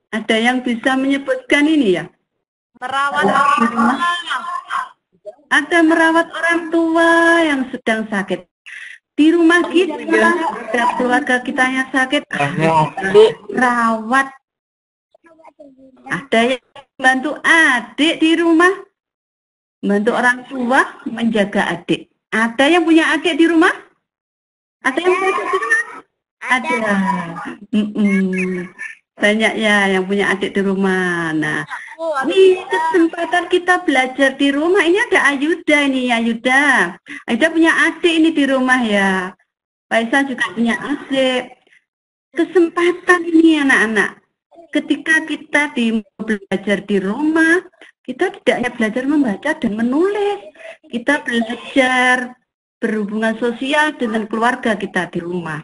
Ada yang bisa menyebutkan ini ya? Merawat orang tua. Ada merawat orang tua yang sedang sakit. Di rumah kita, ada keluarga kita yang sakit, rawat. Ada yang bantu adik di rumah, bantu orang tua menjaga adik. Ada yang punya adik di rumah? Ada yang punya adik di rumah? Ada. Mm-mm. Banyak ya yang punya adik di rumah. Nah, ini kesempatan kita belajar di rumah. Ini ada Ayuda ini, Ayuda. Ayuda punya adik ini di rumah ya. Faisal juga punya adik. Kesempatan ini anak-anak. Ketika kita di belajar di rumah, kita tidak hanya belajar membaca dan menulis. Kita belajar berhubungan sosial dengan keluarga kita di rumah.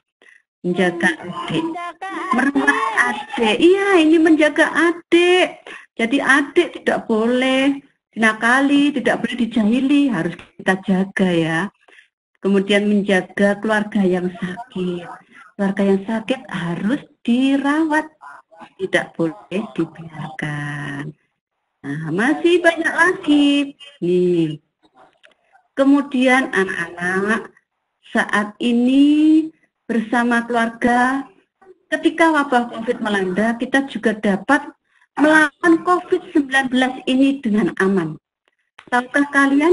Menjaga adik merawat adik. Iya, ini menjaga adik. Jadi adik tidak boleh dinakali, tidak boleh dijahili, harus kita jaga ya. Kemudian menjaga keluarga yang sakit. Keluarga yang sakit harus dirawat, tidak boleh dibiarkan. Nah, masih banyak lagi. Nih. Kemudian anak-anak saat ini bersama keluarga ketika wabah COVID melanda, kita juga dapat melawan COVID-19 ini dengan aman. Tahukah kalian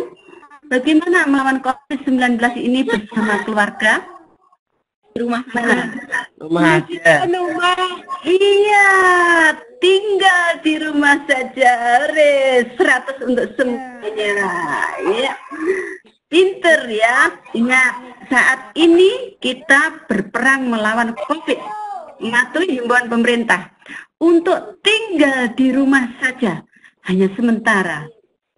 bagaimana melawan COVID-19 ini bersama keluarga? Rumah mana? Rumah aja. Rumah. Iya, tinggal di rumah saja. Res, 100 untuk semuanya. Ya. Pinter ya. Ingat, saat ini kita berperang melawan COVID mematuhi himbauan pemerintah untuk tinggal di rumah saja hanya sementara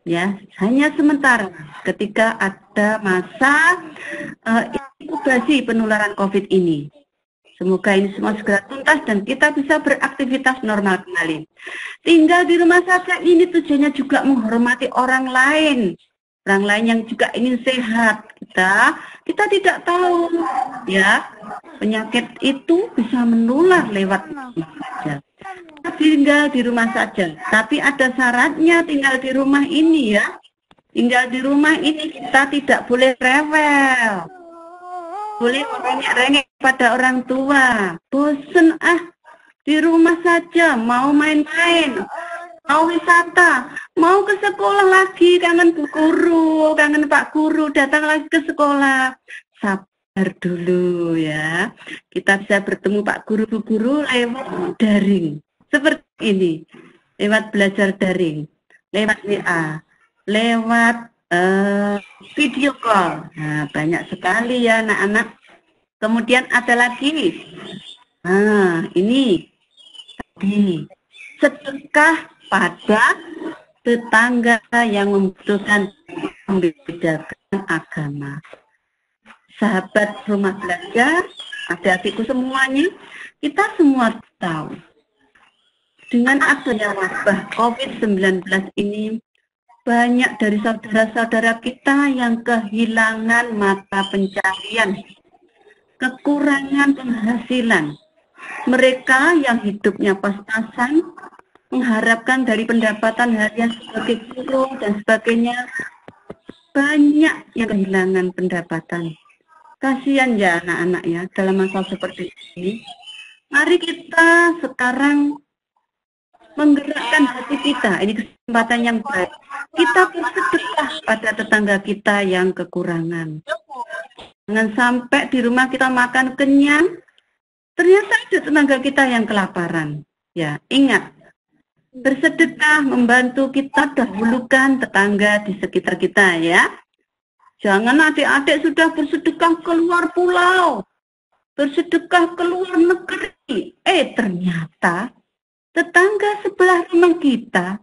ya hanya sementara ketika ada masa uh, inkubasi penularan COVID ini. Semoga ini semua segera tuntas dan kita bisa beraktivitas normal kembali. Tinggal di rumah saja ini tujuannya juga menghormati orang lain. Orang lain yang juga ingin sehat kita kita tidak tahu ya. Penyakit itu bisa menular lewat saja tinggal di rumah saja. Tapi ada syaratnya tinggal di rumah ini ya. Tinggal di rumah ini kita tidak boleh rewel. Boleh merengek-rengek pada orang tua. Bosen ah di rumah saja. Mau main-main. Mau wisata, mau ke sekolah lagi, kangen Bu Guru, kangen Pak Guru, datang lagi ke sekolah. Sabar dulu ya. Kita bisa bertemu Pak Guru, Bu Guru lewat daring. Seperti ini, lewat belajar daring, lewat WA, lewat uh, video call. Nah, banyak sekali ya anak-anak. Kemudian ada lagi. Nah, ini tadi sedekah pada tetangga yang membutuhkan membedakan agama. Sahabat rumah belajar, adik-adikku semuanya, kita semua tahu. Dengan adanya wabah COVID-19 ini, banyak dari saudara-saudara kita yang kehilangan mata pencarian, kekurangan penghasilan. Mereka yang hidupnya pas-pasan mengharapkan dari pendapatan harian sebagai guru dan sebagainya banyak yang kehilangan pendapatan. Kasihan ya anak-anak ya dalam masa seperti ini. Mari kita sekarang menggerakkan hati kita. Ini kesempatan yang baik. Kita bersedekah pada tetangga kita yang kekurangan. Jangan sampai di rumah kita makan kenyang, ternyata ada tetangga kita yang kelaparan. Ya, ingat, bersedekah membantu kita dahulukan tetangga di sekitar kita ya. Jangan adik-adik sudah bersedekah keluar pulau, bersedekah keluar negeri. Eh ternyata tetangga sebelah rumah kita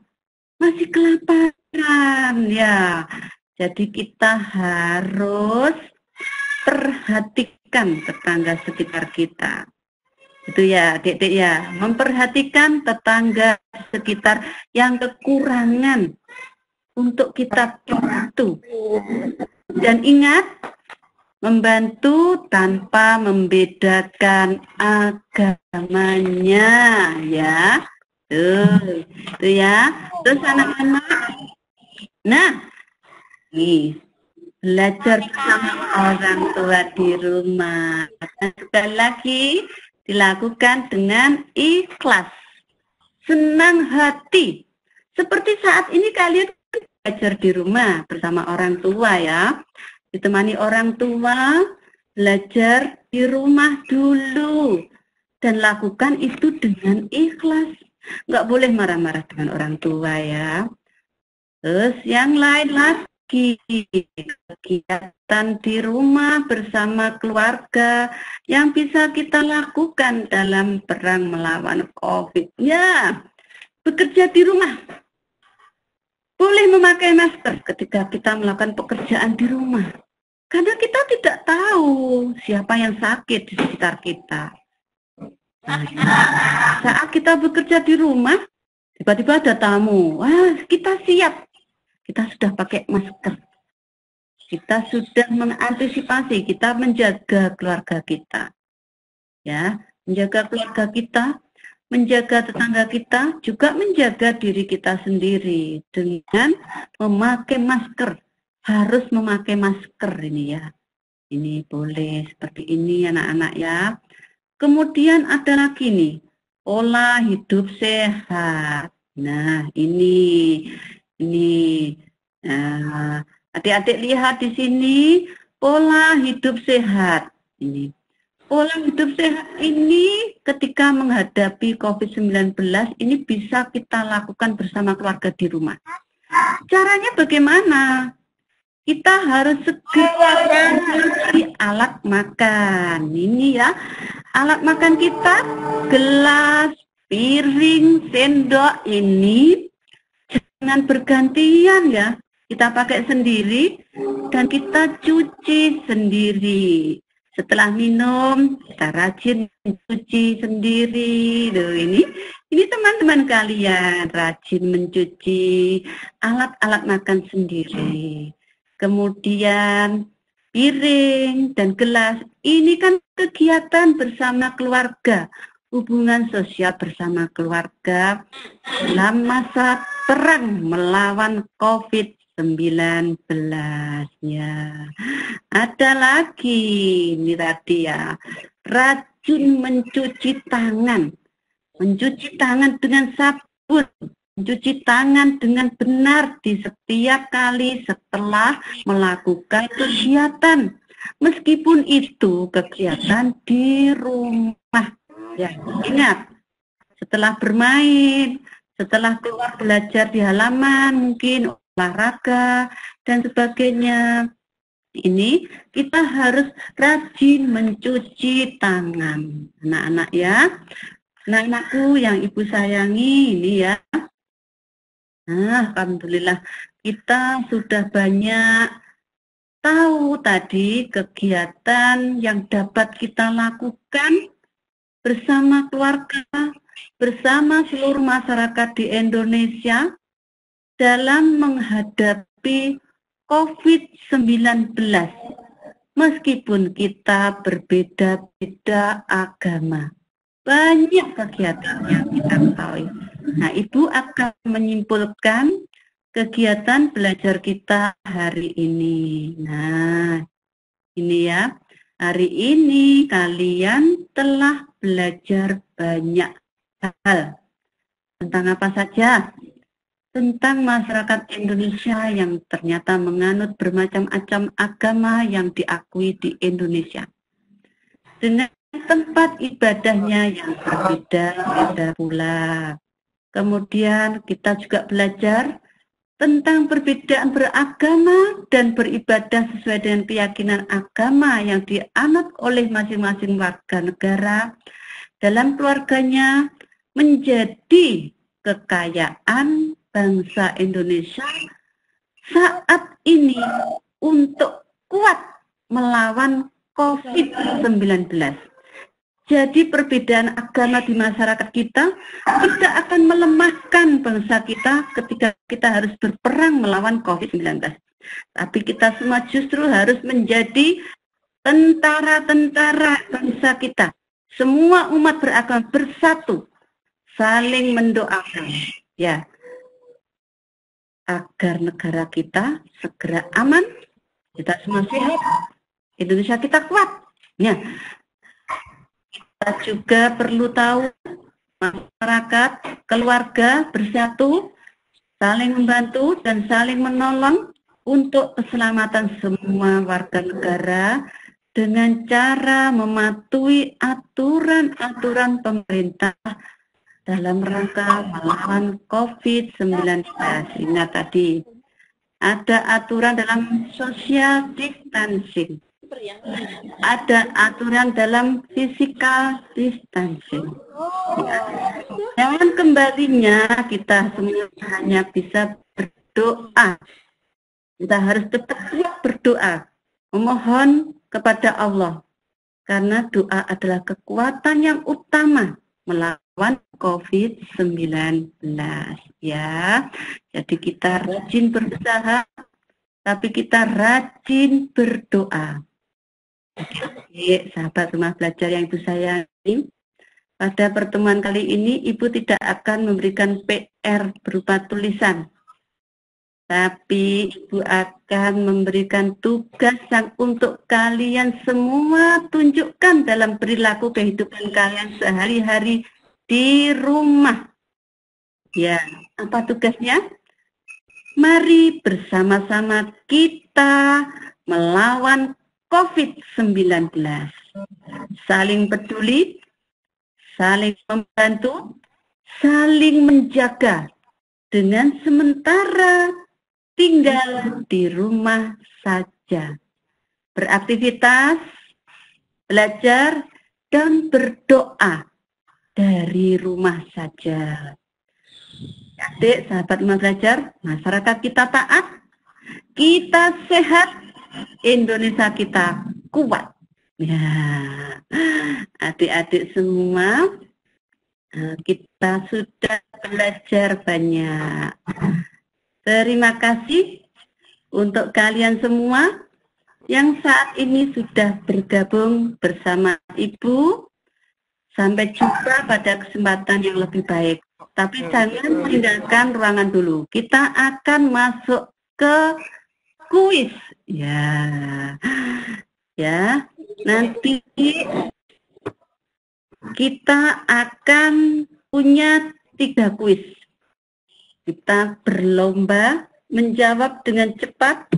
masih kelaparan ya. Jadi kita harus perhatikan tetangga sekitar kita. Itu ya, dek-dek ya, memperhatikan tetangga sekitar yang kekurangan untuk kita bantu. Dan ingat, membantu tanpa membedakan agamanya ya. Tuh, tuh ya. Terus anak-anak. Nah, nih belajar bersama orang tua di rumah. Dan sekali lagi dilakukan dengan ikhlas, senang hati. Seperti saat ini kalian belajar di rumah bersama orang tua ya ditemani orang tua, belajar di rumah dulu, dan lakukan itu dengan ikhlas. Nggak boleh marah-marah dengan orang tua ya. Terus yang lain lagi, kegiatan di rumah bersama keluarga yang bisa kita lakukan dalam perang melawan COVID. Ya, bekerja di rumah. Boleh memakai masker ketika kita melakukan pekerjaan di rumah. Karena kita tidak tahu siapa yang sakit di sekitar kita. Nah, saat kita bekerja di rumah, tiba-tiba ada tamu. Wah, kita siap. Kita sudah pakai masker. Kita sudah mengantisipasi, kita menjaga keluarga kita. Ya, menjaga keluarga kita menjaga tetangga kita, juga menjaga diri kita sendiri dengan memakai masker. Harus memakai masker ini ya. Ini boleh seperti ini anak-anak ya. Kemudian ada lagi nih, pola hidup sehat. Nah, ini ini nah, adik-adik lihat di sini pola hidup sehat. Ini Pola hidup sehat ini ketika menghadapi COVID-19 ini bisa kita lakukan bersama keluarga di rumah. Caranya bagaimana? Kita harus segera mencuci alat makan. Ini ya, alat makan kita, gelas, piring, sendok ini jangan bergantian ya. Kita pakai sendiri dan kita cuci sendiri. Setelah minum, kita rajin mencuci sendiri. Loh, ini ini teman-teman kalian rajin mencuci alat-alat makan sendiri. Kemudian piring dan gelas. Ini kan kegiatan bersama keluarga, hubungan sosial bersama keluarga dalam masa perang melawan COVID 19 ya. Ada lagi ini tadi ya. Rajin mencuci tangan. Mencuci tangan dengan sabun. Mencuci tangan dengan benar di setiap kali setelah melakukan kegiatan. Meskipun itu kegiatan di rumah. Ya, ingat setelah bermain, setelah keluar belajar di halaman mungkin olahraga, dan sebagainya. Ini kita harus rajin mencuci tangan. Anak-anak ya. Anak-anakku yang ibu sayangi ini ya. Nah, Alhamdulillah kita sudah banyak tahu tadi kegiatan yang dapat kita lakukan bersama keluarga, bersama seluruh masyarakat di Indonesia dalam menghadapi COVID-19 meskipun kita berbeda-beda agama. Banyak kegiatan yang kita ketahui. Nah, Ibu akan menyimpulkan kegiatan belajar kita hari ini. Nah, ini ya. Hari ini kalian telah belajar banyak hal Tentang apa saja? Tentang masyarakat Indonesia yang ternyata menganut bermacam-macam agama yang diakui di Indonesia. Dengan tempat ibadahnya yang berbeda-beda pula. Kemudian kita juga belajar tentang perbedaan beragama dan beribadah sesuai dengan keyakinan agama yang dianut oleh masing-masing warga negara dalam keluarganya menjadi kekayaan bangsa Indonesia saat ini untuk kuat melawan COVID-19. Jadi perbedaan agama di masyarakat kita tidak akan melemahkan bangsa kita ketika kita harus berperang melawan COVID-19. Tapi kita semua justru harus menjadi tentara-tentara bangsa kita. Semua umat beragama bersatu, saling mendoakan, ya, agar negara kita segera aman, kita semua sehat, Indonesia kita kuat. Ya, kita juga perlu tahu masyarakat, keluarga bersatu, saling membantu dan saling menolong untuk keselamatan semua warga negara dengan cara mematuhi aturan-aturan pemerintah dalam rangka melawan COVID-19. Ingat tadi, ada aturan dalam social distancing ada aturan dalam physical distancing. Jangan kembalinya kita semua hanya bisa berdoa. Kita harus tetap berdoa, memohon kepada Allah. Karena doa adalah kekuatan yang utama melawan COVID-19 ya. Jadi kita rajin berusaha tapi kita rajin berdoa. Oke, sahabat rumah belajar yang Ibu sayangi, pada pertemuan kali ini Ibu tidak akan memberikan PR berupa tulisan, tapi Ibu akan memberikan tugas yang untuk kalian semua tunjukkan dalam perilaku kehidupan kalian sehari-hari di rumah. Ya, apa tugasnya? Mari bersama-sama kita melawan COVID-19. Saling peduli, saling membantu, saling menjaga dengan sementara tinggal di rumah saja. Beraktivitas, belajar, dan berdoa dari rumah saja. Adik, sahabat rumah belajar, masyarakat kita taat, kita sehat, Indonesia kita kuat. Ya, adik-adik semua, eh, kita sudah belajar banyak. Terima kasih untuk kalian semua yang saat ini sudah bergabung bersama Ibu. Sampai jumpa pada kesempatan yang lebih baik. Tapi jangan meninggalkan ruangan dulu. Kita akan masuk ke kuis. Ya. Ya. Nanti kita akan punya tiga kuis. Kita berlomba menjawab dengan cepat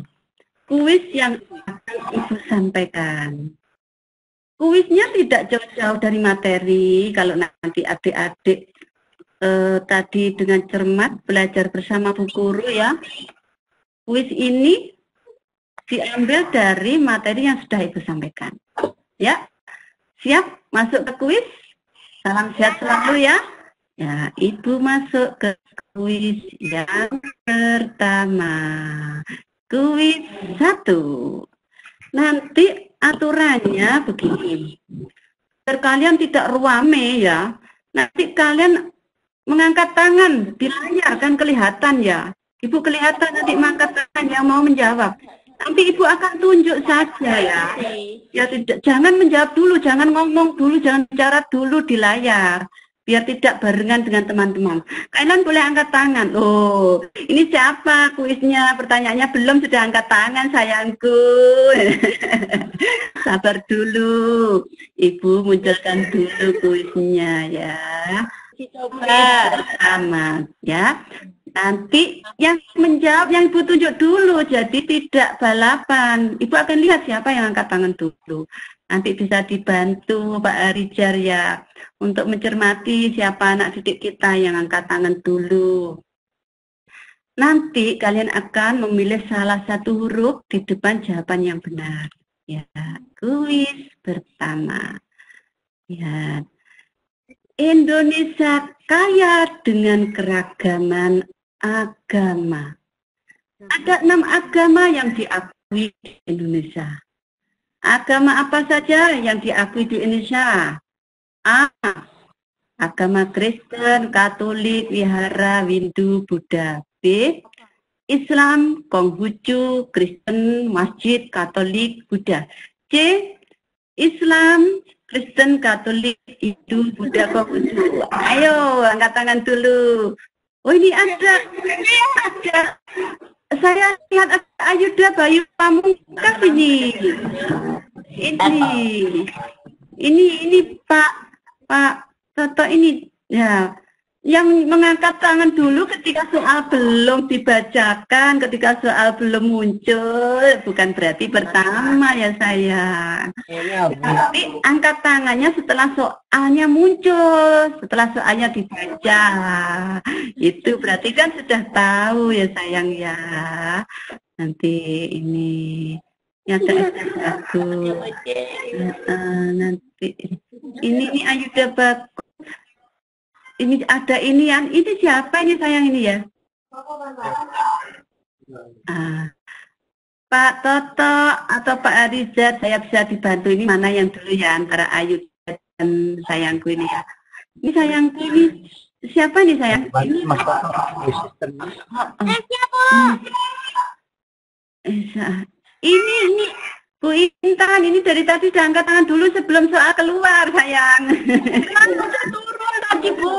kuis yang akan Ibu sampaikan. Kuisnya tidak jauh-jauh dari materi. Kalau nanti adik-adik eh, tadi dengan cermat belajar bersama Bu Guru ya, kuis ini diambil dari materi yang sudah Ibu sampaikan. Ya, siap masuk ke kuis? Salam sehat selalu ya. Ya, Ibu masuk ke kuis yang pertama. Kuis satu. Nanti aturannya begini. Biar kalian tidak ruame ya. Nanti kalian mengangkat tangan di layar kan kelihatan ya. Ibu kelihatan nanti mengangkat tangan yang mau menjawab. Nanti ibu akan tunjuk saja ya. Ya tidak, jangan menjawab dulu, jangan ngomong dulu, jangan bicara dulu di layar. Biar tidak barengan dengan teman-teman. Kalian boleh angkat tangan. Oh, ini siapa kuisnya? Pertanyaannya belum sudah angkat tangan sayangku. Sabar dulu. Ibu munculkan dulu kuisnya ya. coba. Pertama, ya. Nanti yang menjawab yang Ibu tunjuk dulu, jadi tidak balapan. Ibu akan lihat siapa yang angkat tangan dulu. Nanti bisa dibantu Pak Arijar ya untuk mencermati siapa anak didik kita yang angkat tangan dulu. Nanti kalian akan memilih salah satu huruf di depan jawaban yang benar. Ya, kuis pertama. Ya, Indonesia kaya dengan keragaman agama. Ada enam agama yang diakui di Indonesia. Agama apa saja yang diakui di Indonesia? A. Agama Kristen, Katolik, Wihara, Hindu, Buddha. B. Islam, Konghucu, Kristen, Masjid, Katolik, Buddha. C. Islam, Kristen, Katolik, Hindu, Buddha, Konghucu. Ayo, angkat tangan dulu. Oh ini ada, ada. Saya lihat Ayuda Bayu Pamungkas ini. Ini, ini, ini Pak, Pak Toto ini. Ya, yang mengangkat tangan dulu ketika soal belum dibacakan, ketika soal belum muncul, bukan berarti pertama ya saya. Tapi angkat tangannya setelah soalnya muncul, setelah soalnya dibaca. Itu berarti kan sudah tahu ya sayang ya. Nanti ini nyata aku. nanti ini ini Ayuda Bagus ini ada ini yang ini siapa ini sayang ini ya? Ah, Pak Toto atau Pak Arizat, saya bisa dibantu ini mana yang dulu ya antara Ayu dan sayangku ini ya. Ini sayangku ini siapa nih sayang? Ini Mas Toto, ini ini Bu Intan ini dari tadi sudah angkat tangan dulu sebelum soal keluar sayang. Tadi Bu.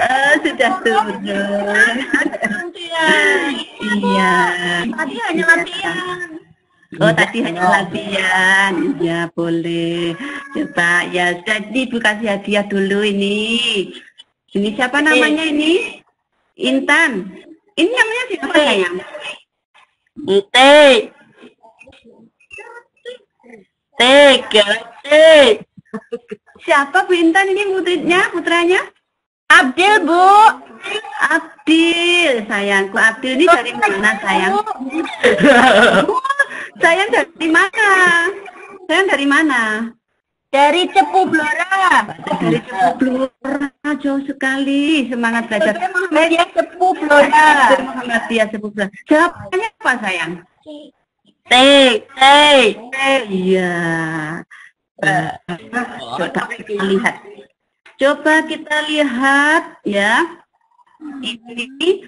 Eh, sudah turun. Iya. Tadi hanya latihan. Oh tadi hanya latihan, ya boleh. Coba ya jadi ibu kasih hadiah dulu ini. Ini siapa namanya ini? Intan. Ini namanya siapa sayang? Ite. Tiga. Siapa Bu Intan ini putrinya, putranya? Abdil Bu. Abdil, sayangku. Abdil ini dari mana sayang? sayang dari mana? Sayang dari mana? Dari Cepu Blora. Dari Cepu Blora, jauh sekali. Semangat belajar. Muhammadiyah Cepu Blora. Muhammadiyah Cepu Blora. Jawabannya apa sayang? T. T. Iya. Eh, coba kita lihat. Coba kita lihat ya. Ini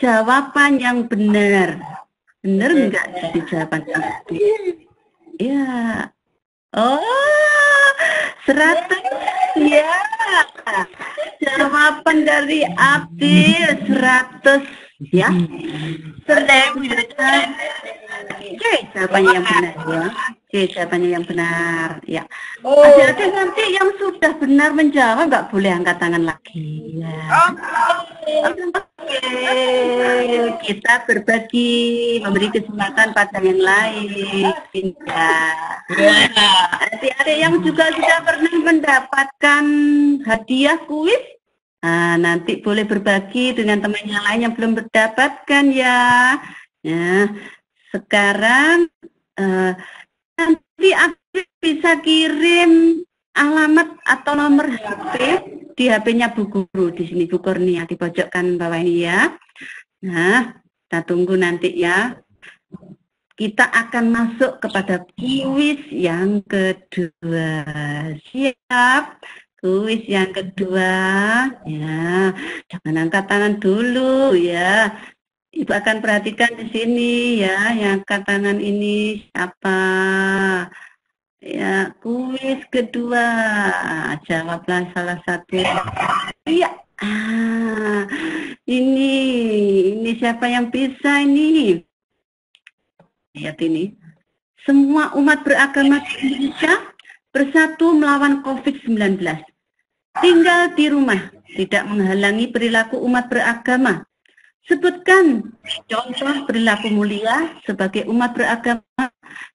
jawaban yang benar. Benar enggak jadi jawaban tadi? Ya. Oh, seratus ya. Jawaban dari Abdil seratus ya. Oke, jawabannya yang benar ya. Oke, jawabannya yang benar ya. Ada nanti yang sudah benar menjawab nggak boleh angkat tangan lagi ya. Oke, kita berbagi, memberi kesempatan pada yang lain. Ya. Nanti ada yang juga sudah pernah mendapatkan hadiah kuis. Nah, nanti boleh berbagi dengan teman yang lain yang belum mendapatkan ya. Ya, sekarang eh, nanti aku bisa kirim alamat atau nomor HP di HP-nya Bu Guru di sini Bu Kurnia di pojok kanan bawah ini ya. Nah, kita tunggu nanti ya. Kita akan masuk kepada kuis yang kedua. Siap? Kuis yang kedua. Ya, jangan angkat tangan dulu ya. Ibu akan perhatikan di sini ya, yang angkat tangan ini siapa? Ya, kuis kedua. Jawablah salah satu. Iya. Ah, ini, ini siapa yang bisa ini? Lihat ini. Semua umat beragama di Indonesia bersatu melawan COVID-19. tinggal di rumah, tidak menghalangi perilaku umat beragama. Sebutkan contoh perilaku mulia sebagai umat beragama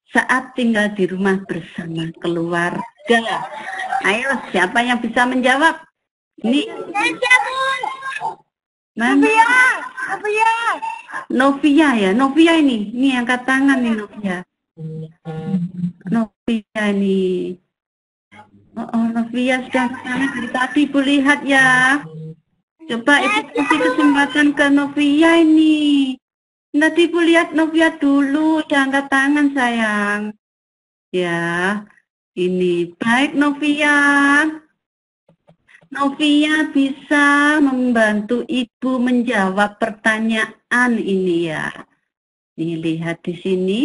saat tinggal di rumah bersama keluarga. Ayo, siapa yang bisa menjawab? Ini mana? Novia. Novia ya, Novia ini, ini angkat tangan nih Novia. Novia ini. Oh, oh Novia sudah dari tadi, ibu lihat ya. Coba ibu kasih kesempatan ke Novia ini. Nanti ibu lihat Novia dulu, udah angkat tangan sayang. Ya, ini baik Novia. Novia bisa membantu ibu menjawab pertanyaan ini ya. Nih lihat di sini.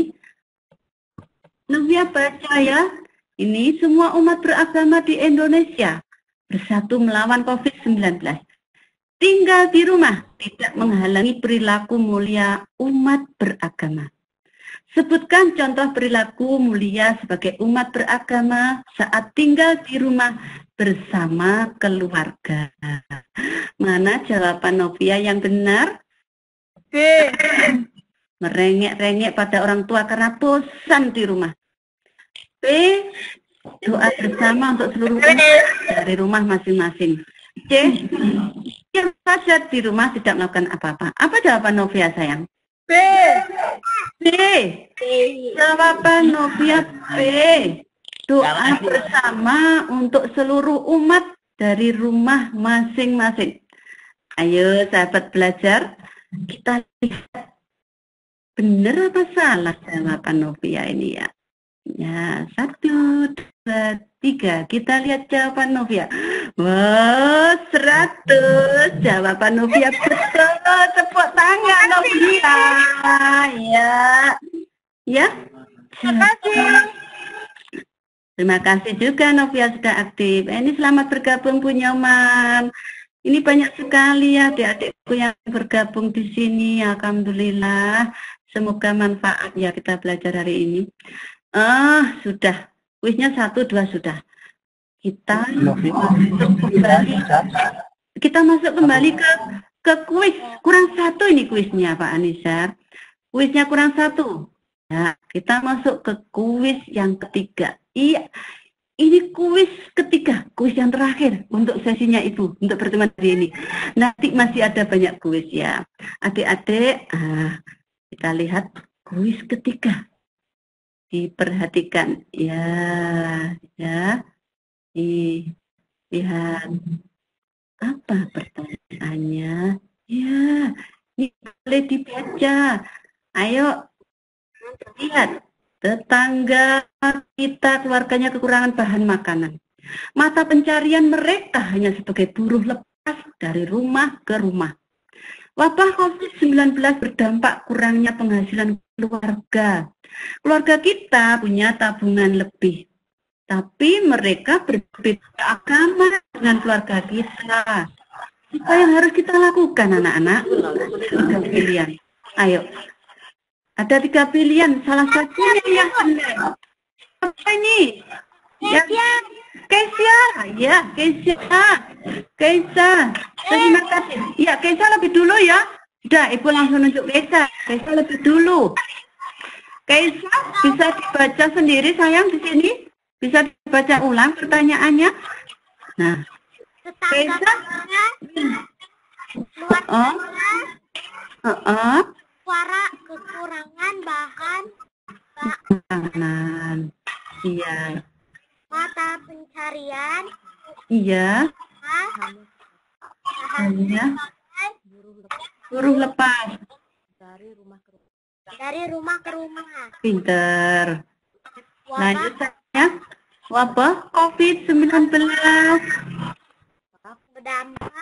Novia baca ya. Ini semua umat beragama di Indonesia bersatu melawan COVID-19. Tinggal di rumah tidak menghalangi perilaku mulia umat beragama. Sebutkan contoh perilaku mulia sebagai umat beragama saat tinggal di rumah bersama keluarga. Mana jawaban Novia yang benar? B. Merengek-rengek pada orang tua karena bosan di rumah. B. Doa bersama untuk seluruh umat dari rumah masing-masing. C. Yang saja di rumah tidak melakukan apa-apa. Apa jawaban Novia sayang? B. B. Jawaban Novia B. Doa bersama untuk seluruh umat dari rumah masing-masing. Ayo sahabat belajar, kita lihat benar apa salah jawaban Novia ini ya. Ya, satu, dua, tiga. Kita lihat jawaban Novia. Wah, seratus. Jawaban Novia betul. Tepuk tangan Novia. Ya. Ya. Terima kasih. Terima kasih juga Novia sudah aktif. Eh, Ini selamat bergabung Bu Nyoman. Ini banyak sekali ya adik-adikku yang bergabung di sini. Alhamdulillah. Semoga manfaat ya kita belajar hari ini. Ah, sudah. Kuisnya satu, dua sudah. Kita masuk kembali. Kita masuk kembali ke ke kuis. Kurang satu ini kuisnya Pak Anissa. Kuisnya kurang satu. Nah, kita masuk ke kuis yang ketiga. Iya, ini kuis ketiga, kuis yang terakhir untuk sesinya Ibu, untuk pertemuan hari ini. Nanti masih ada banyak kuis ya. Adik-adik, ah, kita lihat kuis ketiga. Diperhatikan, ya, ya. Di, lihat apa pertanyaannya? Ya, ini boleh dibaca. Ayo, lihat tetangga kita keluarganya kekurangan bahan makanan. Mata pencarian mereka hanya sebagai buruh lepas dari rumah ke rumah. Wabah COVID-19 berdampak kurangnya penghasilan keluarga. Keluarga kita punya tabungan lebih. Tapi mereka berbeda agama dengan keluarga kita. Apa yang harus kita lakukan anak-anak? Tiga pilihan. Ayo, ada tiga pilihan, salah satunya yang benar. Apa ini? Ya, Keisha, ya, Keisha, Keisha. Terima kasih. Ya, Keisha lebih dulu ya. Sudah, Ibu langsung nunjuk Keisha. Keisha lebih dulu. Keisha, bisa dibaca sendiri sayang di sini? Bisa dibaca ulang pertanyaannya? Nah, luar oh, oh, oh. suara kekurangan bahan. Kanan. Iya, mata pencarian. Iya, hanya buruh lepas. dari rumah ke rumah. Pinter. Wabah Lanjut saya. Wabah COVID-19. berdampak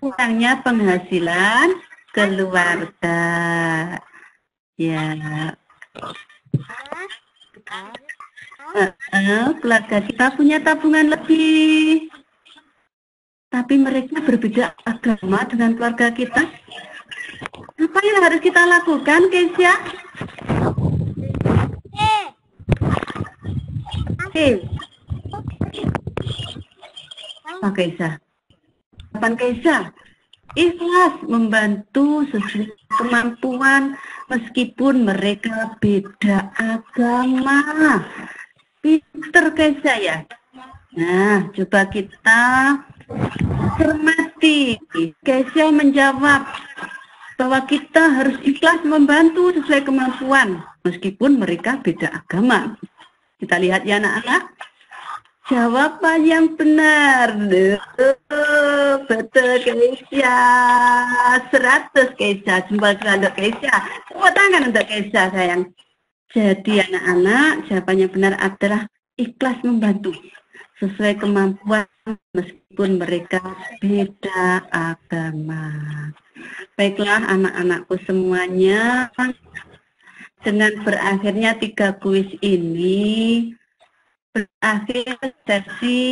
Kurangnya penghasilan keluarga. Ya, eh, eh, keluarga kita punya tabungan lebih. Tapi mereka berbeda agama dengan keluarga kita. Apa yang harus kita lakukan, Keisha? Eh, Oke. apa Kaisa? Kapan Kaisa? Ikhlas membantu sesuai kemampuan meskipun mereka beda agama. Pinter Kaisa ya. Nah, coba kita cermati. Kaisa menjawab bahwa kita harus ikhlas membantu sesuai kemampuan meskipun mereka beda agama. Kita lihat ya anak-anak. Jawaban yang benar. Betul Keisha. 100 Keisha. Jempol untuk Keisha. Tepuk tangan untuk Keisha sayang. Jadi anak-anak jawaban yang benar adalah ikhlas membantu sesuai kemampuan meskipun mereka beda agama. Baiklah anak-anakku semuanya, dengan berakhirnya tiga kuis ini, berakhir sesi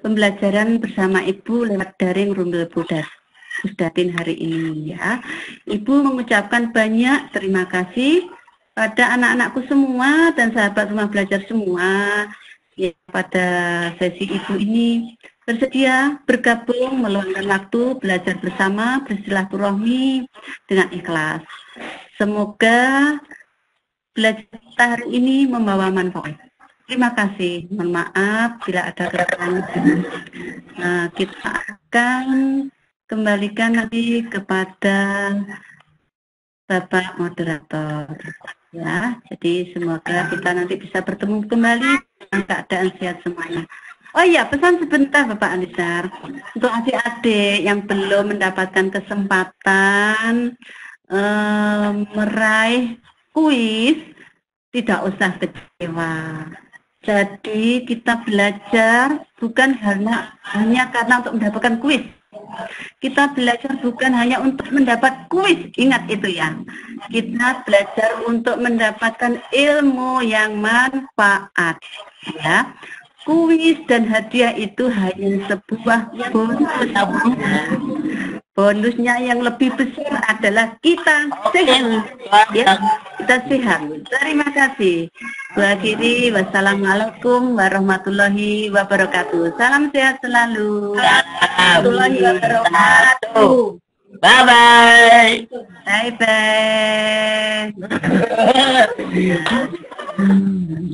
pembelajaran bersama Ibu lewat daring Rumbel Budas. Pusdatin hari ini ya. Ibu mengucapkan banyak terima kasih pada anak-anakku semua dan sahabat rumah belajar semua ya pada sesi Ibu ini bersedia bergabung meluangkan waktu belajar bersama bersilaturahmi dengan ikhlas. Semoga belajar kita hari ini membawa manfaat. Terima kasih. Mohon maaf bila ada kekurangan. Nah, kita akan kembalikan nanti kepada Bapak moderator. Ya, jadi semoga kita nanti bisa bertemu kembali dalam keadaan sehat semuanya. Oh iya, pesan sebentar Bapak Anisar. Untuk adik-adik yang belum mendapatkan kesempatan eh, meraih kuis, tidak usah kecewa. Jadi kita belajar bukan hanya hanya karena untuk mendapatkan kuis. Kita belajar bukan hanya untuk mendapat kuis, ingat itu ya. Kita belajar untuk mendapatkan ilmu yang manfaat, ya. Kuis dan hadiah itu hanya sebuah bonus. Bonusnya yang lebih besar adalah kita sehat. Ya, kita sehat. Terima kasih. Akhiri, wassalamualaikum warahmatullahi wabarakatuh. Salam sehat selalu. Warahmatullahi wabarakatuh. Bye bye. Bye bye.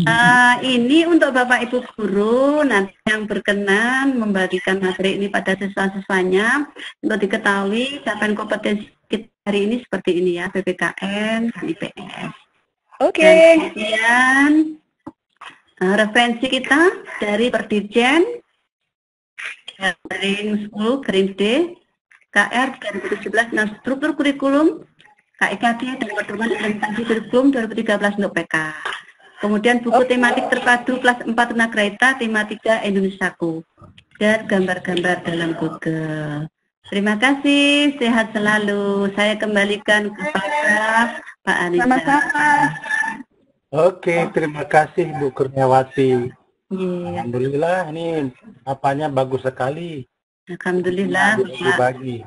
Ah, ini untuk Bapak Ibu guru nanti yang berkenan membagikan materi ini pada siswa-siswanya untuk diketahui capaian kompetensi kita hari ini seperti ini ya PPKN dan IPS. Oke. Dan kemudian eh, referensi kita dari Perdirjen Garing 10 Garing D KR 2017 dan struktur kurikulum KIKD dan pedoman implementasi kurikulum 2013 untuk PK. Kemudian buku tematik terpadu kelas 4 tunagrahita tematika Indonesiaku dan gambar-gambar dalam Google. Terima kasih, sehat selalu. Saya kembalikan kepada Pak Anissa. Sama-sama. Oke, terima kasih Bu Kurniawati. Iya, Alhamdulillah ini apanya bagus sekali. Alhamdulillah, dibagi.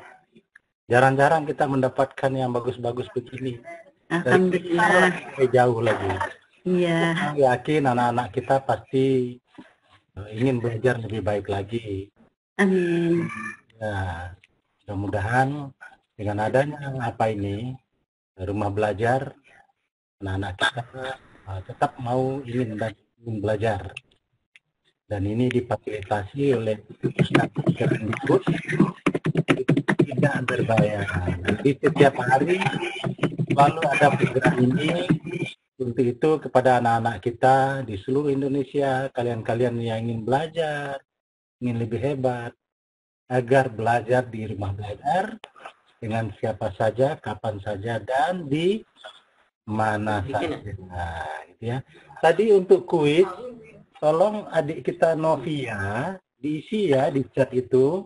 Jarang-jarang kita mendapatkan yang bagus-bagus begini. Alhamdulillah. Sampai jauh lagi. Iya, Saya yakin anak-anak kita pasti eh, ingin belajar lebih baik lagi. amin. Ya, mudah-mudahan dengan adanya apa ini rumah belajar anak-anak kita eh, tetap mau ingin dan ingin belajar dan ini difasilitasi oleh Kemendikbud tidak berbayar. Jadi setiap hari selalu ada program ini untuk itu kepada anak-anak kita di seluruh Indonesia, kalian-kalian yang ingin belajar, ingin lebih hebat, agar belajar di rumah belajar dengan siapa saja, kapan saja, dan di mana saja. Nah, gitu ya. Tadi untuk kuis, tolong adik kita Novia diisi ya di chat itu.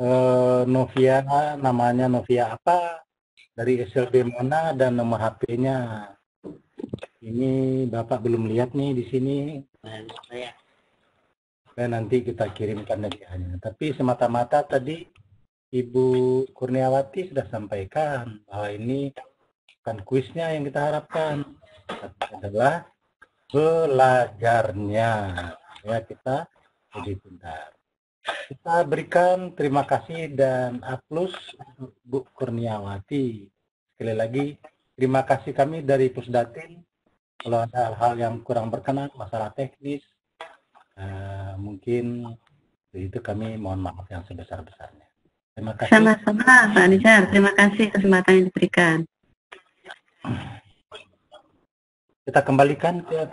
Eh, Novia namanya Novia apa? Dari SLB mana dan nomor HP-nya. Ini Bapak belum lihat nih di sini. Dan nanti kita kirimkan hadiahnya. Tapi semata-mata tadi Ibu Kurniawati sudah sampaikan bahwa ini bukan kuisnya yang kita harapkan, adalah belajarnya. Ya kita jadi pintar. Kita berikan terima kasih dan aplaus untuk Bu Kurniawati. Sekali lagi, terima kasih kami dari Pusdatin. Kalau ada hal-hal yang kurang berkenan, masalah teknis, eh, mungkin itu kami mohon maaf yang sebesar-besarnya. Terima kasih. Sama-sama Pak Nizar, terima kasih kesempatan yang diberikan. Kita kembalikan ke